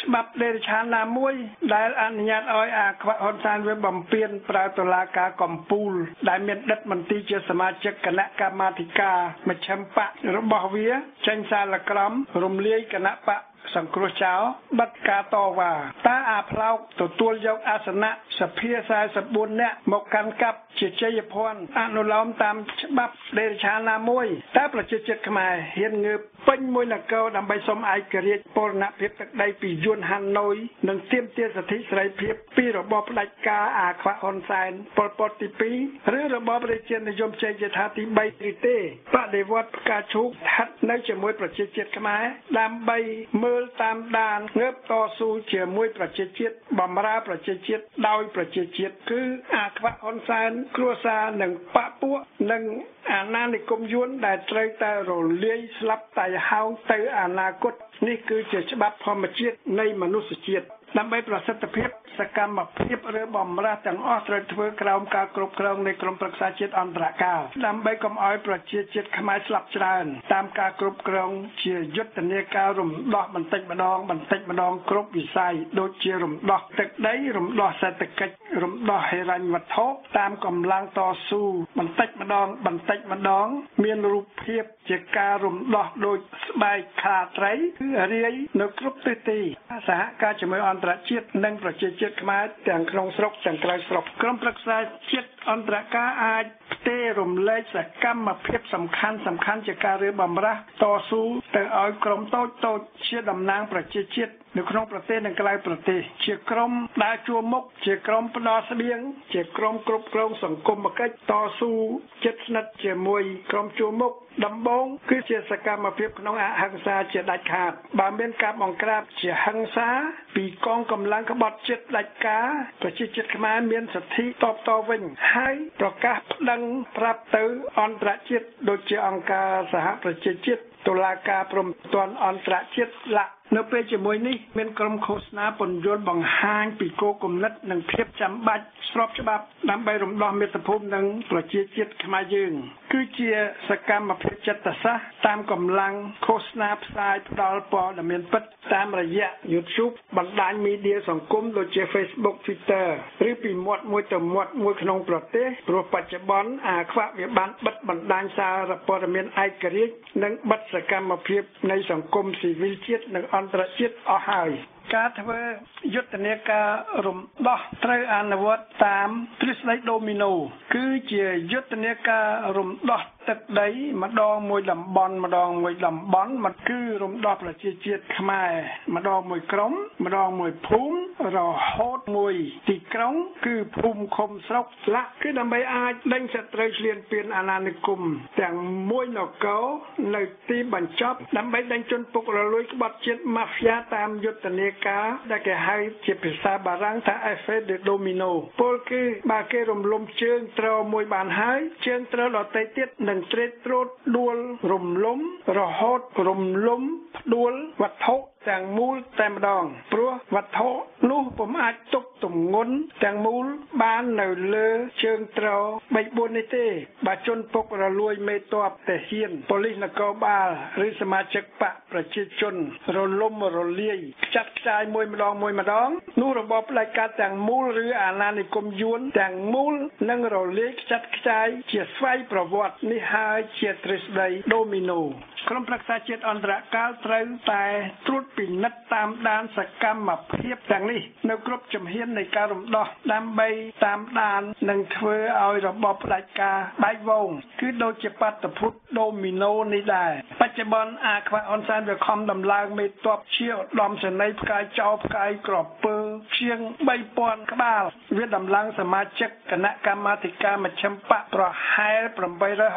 [SPEAKER 4] ច្បាប់ដេរឆានណាមួយដែលអនុញ្ញាតឲ្យអាខ្វាក់ហ៊ុនសែនវាបំពេញប្រើតុលាការកំពូល ដែលមានដិតមន្ទីរជាសមាជិកគណៈកម្មាធិការមជ្ឈិមបករបស់វាចេញសារក្រមរំលាយគណៈបក សង្គ្រោះចោលបិទការតវ៉ាតើអាផ្លោកទទួលយកអាសនៈសភា44នាក់មកកាន់កាប់ជាជ័យភ័ណ្ឌអនុលោមតាមច្បាប់ដេរឆាណាមួយតើប្រជាជាតិខ្មែរហ៊ានងើបពេញមួយនគរដើម្បីសុំឯករាជ្យពលនភាពទឹកដីពីយួនហាណូយនិងទាមទារសិទ្ធិសេរីភាពពីរបបផ្ដាច់ការអាខ្វាក់ហ៊ុនសែនប៉ុលពតទី2ឬរបបប្រជានិយមជ័យជាថាទី3ឬទេបដិវត្តផ្កាឈូកស្ថិតនៅជាមួយប្រជាជាតិខ្មែរដើម្បីមើលតាមដានងើបតស៊ូជាមួយប្រជាជាតិបំរើប្រជាជាតិដោយប្រជាជាតិគឺអាខ្វាក់ហ៊ុនសែនគ្រួសារនិងបពពួកនិងអាណានិគមយួនដែលត្រូវតែរលាយស្លាប់តែហោងទៅអនាគតនេះគឺជាច្បាប់ធម្មជាតិនៃមនុស្សជាតិ ដើម្បីប្រសិទ្ធភាពសកម្មភាពឬបំរាស់ទាំងអស់ត្រូវធ្វើក្រោមការគ្រប់គ្រងនៃក្រមប្រឹក្សាជាតិអន្តរកាលដើម្បីកុំឲ្យប្រជាជាតិខ្មែរស្លាប់ច្រើនតាមការគ្រប់គ្រងជាយុទ្ធនាការរំដោះបន្តិចម្ដងបន្តិចម្ដងគ្រប់វិស័យដូចជារំដោះទឹកដីរំដោះសេដ្ឋកិច្ចរំដោះហិរញ្ញវត្ថុតាមកម្លាំងតស៊ូបន្តិចម្ដងបន្តិចម្ដង មានរូបភាព ជាការរំដោះដូចស្បែកខ្លាត្រីគឺរាយនៅគ្រប់ទិសទីសហការជាមួយអន្តរជាតិនិងប្រជាជាតិខ្មែរទាំងក្នុងស្រុកទាំងក្រៅស្រុកក្រុមប្រឹក្សាជាតិអន្តរការអាចផ្ទេររំលែកសកម្មភាពសំខាន់សំខាន់ជាការរើបំរាស់តស៊ូទៅឲ្យក្រុមតូចតូចជាតំណាងប្រជាជាតិនៅក្នុងប្រទេសនិងក្រៅប្រទេស ជាក្រុមដើរជួរមុខជាក្រុមផ្ដោស្បៀងជាក្រុមគ្រប់គ្រងសង្គមកិច្ចតស៊ូចិត្តស្និទ្ធជាមួយក្រុមជួរមុខដំបូងគឺជាសកម្មភាពក្នុងអហិង្សាជាដាច់ខាតបើមានការបង្ក្រាបជាហិង្សាពីកងកម្លាំងក្បត់ជាតិដាច់ការប្រជាជាតិខ្មែរមានសិទ្ធិតបតវិញហើយប្រកាសប្តឹងប្រាប់ទៅអន្តរជាតិដូចជាអង្គការសហប្រជាជាតិតុលាការព្រំប្រទានអន្តរជាតិឡាក់ នៅពេលជាមួយនេះមានក្រុមឃោសនាពន្យល់បង្ហាញពីគោលគំនិតនិងភាពចាំបាច់ស្របច្បាប់ដើម្បីរំដោះមាតុភូមិនិងប្រជាជាតិខ្មែរយើង គឺជាសកម្មភាពចិត្តសាស្ត្រតាមកម្លាំងឃោសនាផ្សាយផ្ដល់ព័ត៌មានពិតតាមរយៈ YouTube បណ្ដាញមីឌាសង្គមដូចជា Facebook Twitter ឬពីមាត់មួយទៅមាត់មួយក្នុងប្រទេសព្រោះបច្ចុប្បន្នអាខ្វាក់វាបានបិទបណ្ដាញសារព័ត៌មានឯករាជ្យនិងបិទសកម្មភាពនៃសង្គមស៊ីវិលជាតិនិងអន្តរជាតិអស់ហើយការធ្វើយុទ្ធនាការរំដោះត្រូវអនុវត្តតាមទ្រឹស្ដីដូមីណូគឺជាយុទ្ធនាការរំដោះទឹកដីម្ដងមួយតំបន់ម្ដងមួយតំបន់មកគឺរំដោះប្រជាជាតិខ្មែរម្ដងមួយក្រុម ម្ដងមួយភូមិរហូតមួយទីក្រុង គឺភូមិឃុំស្រុកឡាក់គឺដើម្បីអាចដេញសត្រូវឈ្លានពានអាណានិគមទាំងមួយនគរនៅទីបញ្ចប់ដើម្បីដេញជនពុករលួយក្បត់ជាតិម៉ាហ្វ្យាតាមយុទ្ធនាការដែលគេហៅជាភាសាបារាំងថា effet de domino ពលគឺបើគេរំលំជើងត្រមួយបានហើយជើងត្រដទៃទៀតនឹងត្រេកត្រោតដួលរំលំរហូតរំលំផ្ដួលវត្ថុទាំងមូលតែម្ដង ព្រោះវត្ថុនោះពុំអាចទប់ទម្ងន់ទាំងមូលបាននៅលើជើងត្រ3 4នេះទេបើជនពុករលួយមេតបទាហានប៉ូលីសនគរបាលឬសមាជិកបកប្រជាជន រលំរលាយខ្ចាត់ខ្ចាយមួយម្ដងមួយម្ដងនោះរបបផ្ដាច់ការទាំងមូលឬអាណានិគមយួនទាំងមូលនឹងរលាយខ្ចាត់ខ្ចាយជាស្វ័យប្រវត្តិនេះហើយជាទ្រឹស្ដីដូមីណូក្រុមប្រឹក្សាជាតិអន្តរកាលត្រូវតែត្រួតពិនិត្យតាមដានសកម្មភាពទាំងនេះនៅគ្រប់ជំហាននៃការរំដោះដើម្បីតាមដាននិងធ្វើឲ្យរបបផ្ដាច់ការបែកវងគឺដូចជាបាតុភូតដូមីណូនេះដែរបច្ចុប្បន្នអាខ្វាក់អនសានវាខំដំឡើងមេតបជាឧត្តមសេនីយ៍ផ្កាយចោផ្កាយក្រពើជាង3000ក្បាលវាដំឡើងសមាជិកគណៈកម្មាធិការមជ្ឈិមបកប្រហែល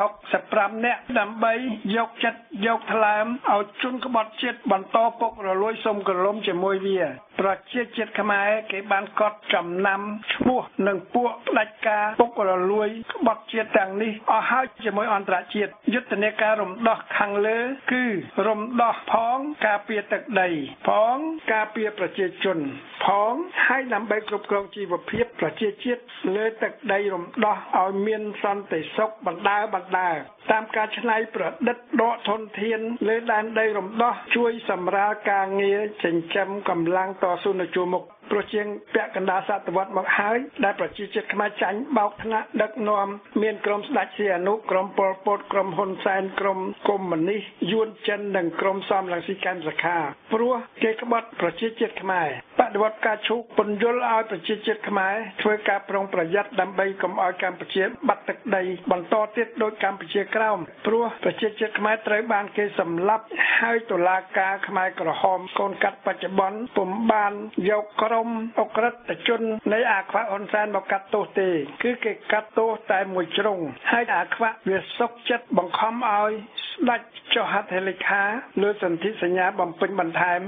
[SPEAKER 4] 865នាក់ដើម្បីយកចិត្តយកថ្លើមឲ្យជនក្បត់ជាតិបន្តពុករលួយសុំក្រឡុំជាមួយវាប្រជាជាតិខ្មែរគេបានកត់ចំណាំឈ្មោះនឹងពួកផ្ដាច់ការពុករលួយក្បត់ជាតិទាំងនេះអស់ហើយជាមួយអន្តរជាតិយុទ្ធនាការរំដោះខាងលើ គឺរំដោះផងការពារទឹកដី ផងការពារប្រជាជន ផងហើយដើម្បីគ្រប់គ្រងជីវភាពប្រជាជាតិលើទឹកដីរំដោះឲ្យមានសន្តិសុខបណ្ដើបណ្ដើតាមការច្នៃប្រឌិតដកធនធាន លើដែនដីរំដោះជួយសម្រាលការងារចិញ្ចឹមកម្លាំងតស៊ូនៅជួរមុខ ព្រោះជាងពាក់កណ្ដាលសតវត្សមកហើយដែលប្រជាជាតិខ្មែរចាញ់បោកថ្នាក់ដឹកនាំមានក្រុមស្ដេចសៀអនុក្រុមប៉ុលពតក្រុមហ៊ុនសែនក្រុមកុម្មុយនីសយួនចិននិងក្រុមសំរងស៊ីកាន់សខាព្រោះគេក្បត់ប្រជាជាតិខ្មែរបដិវត្តការឈូកពន្យល់ឲ្យប្រជាជាតិខ្មែរធ្វើការប្រុងប្រយ័ត្នដើម្បីកុំឲ្យកម្ពុជាបាត់ទឹកដីបន្តទៀតដោយកម្ពុជាក្រោមព្រោះប្រជាជាតិខ្មែរត្រូវបានគេសម្លាប់ហើយតុលាការខ្មែរក្រហមកូនកាត់បច្ចុប្បន្នពុំបានយកក្រុមអក្រិតជននៃអាខ្វាក់ហ៊ុនសែនមកកាត់ទោសទេ គឺគេកាត់ទោសតែមួយជ្រុងហើយអាខ្វាក់វាសុកចិត្តបង្ខំឲ្យស្ដេចចុះហត្ថលេខាលើសន្ធិសញ្ញាបំពេញបន្ថែម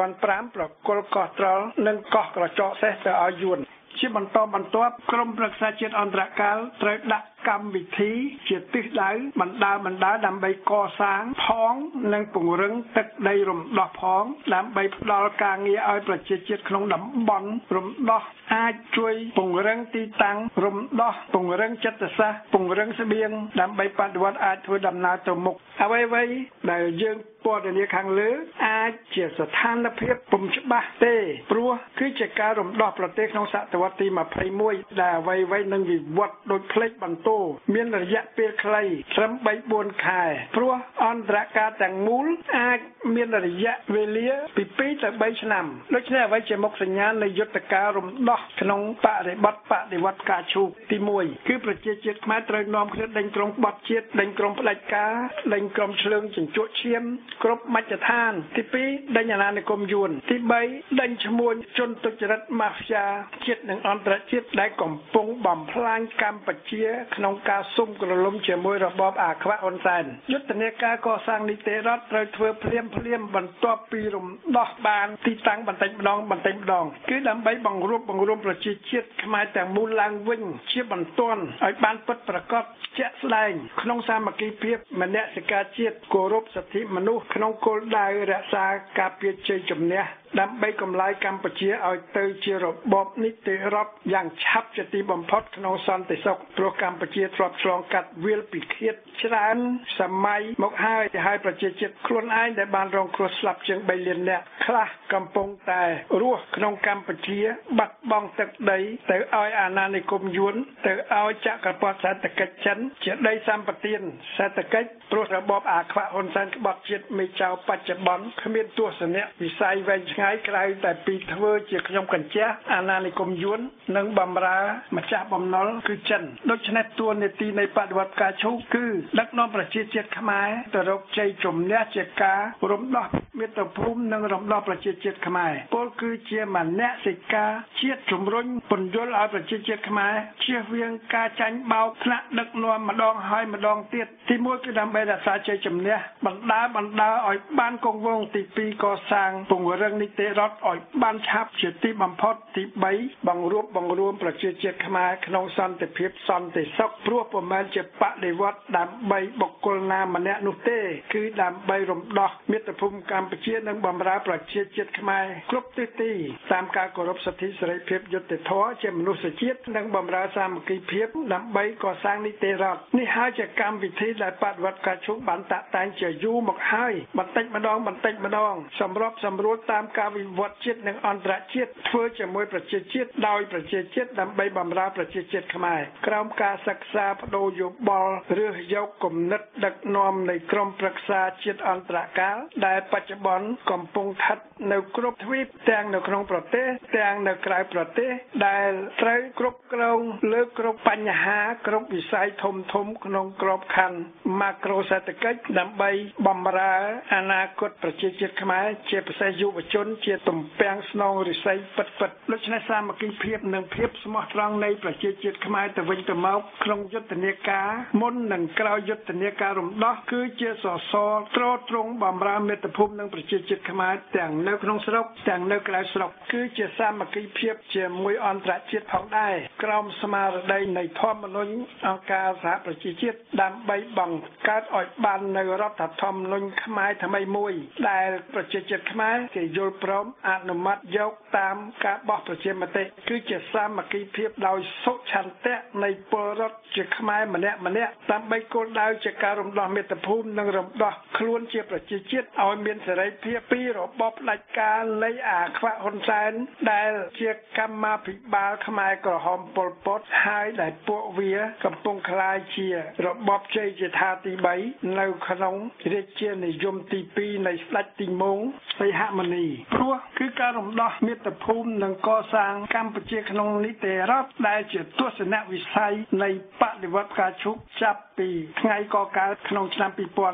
[SPEAKER 4] 2005ប្រគល់កោះត្រល់និងកោះក្រចកសេះទៅឲ្យយួនជាបន្តបន្ទាប់ក្រមប្រឹក្សាជាតិអន្តរកាលត្រូវដាក់ កម្មវិធី ជាទិសដៅបណ្ដាបណ្ដាដើម្បីកសាងផង និងពង្រឹងទឹកដីរំដោះផង ដើម្បីផ្ដល់ការងារឲ្យប្រជាជាតិក្នុងតំបន់រំដោះអាចជួយពង្រឹងទីតាំងរំដោះពង្រឹងចិត្តសាស្ត្រពង្រឹងស្បៀងដើម្បីបដិវត្តអាចធ្វើដំណើរទៅមុខអ្វីៗដែលយើងពណ៌នាខាងលើអាចជាស្ថានភាពពុំច្បាស់ទេព្រោះគឺជាការរំដោះប្រទេសក្នុងសតវត្សទី21ដែលអ្វីៗនឹងវិវត្តដោយផ្លេចបន្ទោមានរយៈពេលខ្លីត្រឹម3 4ខែព្រោះអន្តរការទាំងមូលអាចមានរយៈវេលាពី2ទៅ3ឆ្នាំដូច្នេះអ្វីជាមុខសញ្ញានៃយុទ្ធការរំដោះក្នុងបរិបទបដិវត្តការឈូកទី1គឺប្រជាជាតិខ្មែរត្រូវនាំគ្នាដេញក្រុងបត់ជាតិដេញក្រុងផ្ដាច់ការដេញក្រុមឆ្លើងជញ្ជក់ឈាមគ្រប់មជ្ឈដ្ឋាន ទី2ដេញអាណានិគមយួនទី3ដេញឈ្មួញជនទុច្ចរិតម៉ាហ្វយ៉ាជាតិនិងអន្តរជាតិដែលកំពុងបំផ្លាញកម្ពុជាក្នុងការសុំក្រឡុំជាមួយរបបអាខ្វាក់ហ៊ុនសែនយុទ្ធនាការកសាងនីតិរដ្ឋត្រូវធ្វើភ្លាមភ្លាមបន្ទាប់ពីរំដោះបានទីតាំងបន្តិចម្ដងបន្តិចម្ដងគឺដើម្បីបង្រួបបង្រួមប្រជាជាតិខ្មែរទាំងមូលឡើងវិញជាបន្ទាន់ឲ្យបានពិតប្រាកដជាក់ស្ដែងក្នុងសាមគ្គីភាពមនសិការជាតិគោរពសិទ្ធិមនុស្សក្នុងគោលដៅរក្សាការពារជ័យជំនះដើម្បីកម្លាយកម្ពុជាឲ្យទៅជារបបនីតិរដ្ឋយ៉ាងឆាប់ជាទីបំផុតក្នុងសន្តិសុខព្រោះកម្ពុជាធ្លាប់ឆ្លងកាត់វាលពិឃាតច្រើនសម័យមកហើយទៅហើយប្រជាជាតិខ្លួនឯងដែលបានរងគ្រោះស្លាប់ជាង3លាននាក់ខ្លះកំពុងតែរស់ក្នុងកម្ពុជា បាត់បង់ទឹកដី ទៅឲ្យអាណានិគមយួន ទៅឲ្យចក្រពត្តិសេដ្ឋកិច្ចចិន ជាដីសម្បត្តិសេដ្ឋកិច្ចព្រោះរបបអាខ្វាក់ហ៊ុនសែនក្បត់ជាតិមេចៅបច្ចុប្បន្នគ្មានទស្សនៈវិស័យវែងឆ្ងាយក្រៅតែពីធ្វើជាខ្ញុំកញ្ជះអាណានិគមយួននិងបំរើម្ចាស់បំណុលគឺចិនដូច្នេះតួនាទីនៃបដិវត្តការឈូកគឺដឹកនាំប្រជាជាតិខ្មែរទៅរកជ័យជំនះជាការរំដោះមាតុភូមិនិងរំដោះប្រជាជាតិខ្មែរពលគឺជាមនសិការជាតិជំរុញពន្យល់ឲ្យប្រជាជាតិខ្មែរជៀសវាងការចាញ់បោកថ្នាក់ដឹកនាំម្ដងហើយម្ដងទៀតទី1គឺដើម្បីរក្សាជ័យជំនះបណ្ដាបណ្ដាឲ្យបានគង់វង្សទី2កសាងពង្រឹងនីតិរដ្ឋឲ្យបានឆាប់ជាទីបំផុតទី3បង្រួបបង្រួមប្រជាជាតិខ្មែរក្នុងសន្តិភាពសន្តិសុខព្រោះពុំមែនជាបដិវត្តដើម្បីបុគ្គលណាម្នាក់នោះទេ គឺដើម្បីរំដោះមាតុភូមិកម្ពុជានិងបម្រើប្រជាជាតិខ្មែរគ្រប់ទិសទីតាមការគោរពសិទ្ធិសេរីភាពយុត្តិធម៌ជាមនុស្សជាតិនិងបម្រើសាមគ្គីភាពដើម្បីកសាងនីតិរដ្ឋនេះហើយជាកម្មវិធីដែលបដិវត្តការជុំបានតាក់តែងជាយូរមកហើយបន្តិចម្ដងបន្តិចម្ដងសម្របសម្រួលតាមការវិវត្តជាតិនិងអន្តរជាតិធ្វើជាមួយប្រជាជាតិដោយប្រជាជាតិដើម្បីបម្រើប្រជាជាតិខ្មែរក្រោមការសិក្សាបដូរយោបល់រើសយកគំនិតដឹកនាំនៃក្រមប្រឹក្សាជាតិអន្តរកាលដែលបច្ចុប្បន្នកំពុងស្ថិតនៅគ្រប់ទ្វីបទាំងនៅក្នុងប្រទេសទាំងនៅក្រៅប្រទេស ដែលត្រូវគ្រប់គ្រងលើគ្រប់បញ្ហាគ្រប់វិស័យធំធំក្នុងក្របខ័ណ្ឌម៉ាក្រូសេដ្ឋកិច្ចដើម្បីបម្រើអនាគតប្រជាជាតិខ្មែរជាពិសេសយុវជន ជាទំពាំងស្នងរិស័យពិតពិតដូច្នេះសាមគ្គីភាពនិងភាពស្មោះត្រង់នៃប្រជាជាតិខ្មែរទៅវិញទៅមកក្នុងយុទ្ធនាការមុននិងក្រោយយុទ្ធនាការរំដោះគឺជាសសរទ្រទ្រង់បំរើមាតុភូមិនិងប្រជាជាតិខ្មែរទាំងនៅក្នុងស្រុកទាំងនៅក្រៅស្រុកគឺជាសាមគ្គីភាពជាមួយអន្តរជាតិផងដែរក្រោមស្មារតីនៃធម្មនុញ្ញអង្គការសហប្រជាជាតិដើម្បីបង្កើតឲ្យបាននៅរដ្ឋធម្មនុញ្ញខ្មែរថ្មីមួយ ដែលប្រជាជាតិខ្មែរគេយល់ព្រមអនុម័តយកតាមការបោះប្រជាមតិគឺជាសាមគ្គីភាពដោយសុឆន្ទៈនៃពលរដ្ឋជាខ្មែរម្នាក់ម្នាក់ដើម្បីគោលដៅជាការរំដោះមាតុភូមិនិងរំដោះខ្លួនជាប្រជាជាតិឲ្យមានសេរីភាពពីរបបផ្ដាច់ច្ចការនៃអាខ្វាក់ហ៊ុនសែនដែលជាកម្មាភិបាលខ្មែរក្រហមប៉ុលពតហើយដែលពួកវាកំពុងក្លាយជារបបជ័យជាថាទី3នៅក្នុងរាជានិយមទី2នៃស្ដេចទីម៉ុងសីហមុនីព្រោះគឺការរំដោះមាតុភូមិនិងកសាងកម្ពុជាក្នុងនីតិរដ្ឋដែលជាទស្សនវិស័យនៃបដិវត្តការឈប់ចាប់ពីថ្ងៃកកើតក្នុងឆ្នាំ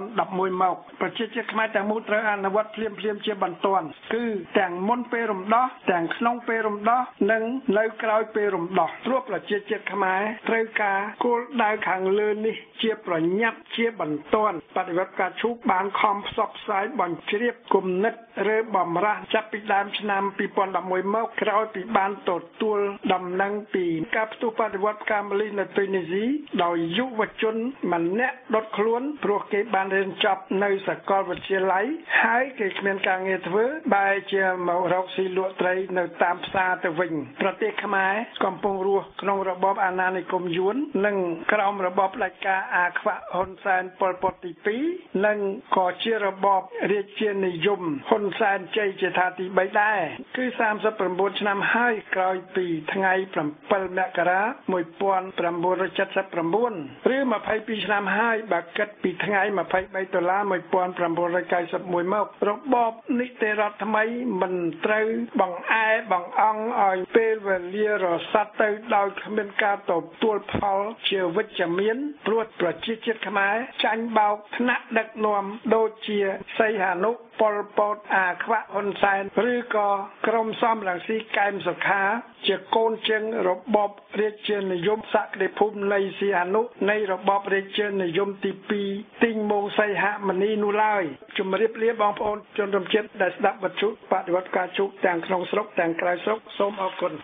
[SPEAKER 4] 2011មកប្រជាជាតិខ្មែរទាំងមូលត្រូវអនុវត្តភ្លាមៗជាបន្ទាន់គឺទាំងមុនពេលរំដោះទាំងក្នុងពេលរំដោះនិងនៅក្រោយពេលរំដោះព្រោះប្រជាជាតិខ្មែរត្រូវការគោលដៅខាងលើនេះជាប្រញាប់ជាបន្ទាន់បដិវត្តការជុកបានខំផ្សព្វផ្សាយបញ្ជ្រាបគំនិតឬបំរាស់ចាប់ពីដើមឆ្នាំ2011មកក្រោយពីបានទទួលដំណឹងពីការផ្ទុះបដិវត្តកាម៉ូលីនៅទូនីស៊ីដោយយុវជនម្នាក់ដុតខ្លួនព្រោះគេបានរៀនចប់នៅសាកលវិទ្យាល័យហើយហើយគេគ្មានការងារធ្វើបែរជាមករកស៊ីលក់ត្រីនៅតាមផ្សារទៅវិញប្រទេសខ្មែរកំពុងរស់ក្នុងរបបអាណានិគមយួននិងក្រោមរបបផ្ដាច់ការអាខ្វាក់ហ៊ុនសែនប៉ុលពតទី2និងក៏ជារបបរាជានិយមហ៊ុនសែនជ័យជាថាទី3ដែរគឺ39ឆ្នាំហើយក្រោយពីថ្ងៃ7មករា1979ឬ22ឆ្នាំហើយបើគិតពីថ្ងៃ23ដុល្លារ1991មករបបនីតិរដ្ឋថ្មីមិនត្រូវបង្អែបង្អង់ឲ្យពេលវេលារស័តទៅដោយគ្មានការទទួលផលជាវិជ្ជមានព្រោះប្រជាជាតិខ្មែរចាញ់បោកថ្នាក់ដឹកនាំដូចជាសីហនុប៉ុលពតអាខ្វាក់ហ៊ុនសែនឬក៏ក្រុមសំរងស៊ីកែមសុខា ជាកូនជើងរបបរាជានិយមសក្តិភូមិនៃសីហនុនៃរបបរាជានិយមទី2ទីងមងសីហមនីនោះឡើយជំរាបលាបងប្អូនជនរួមជាតិដែលស្ដាប់បទជុបដិវត្តការជុកទាំងក្នុងស្រុកទាំងក្រៅស្រុកសូមអរគុណ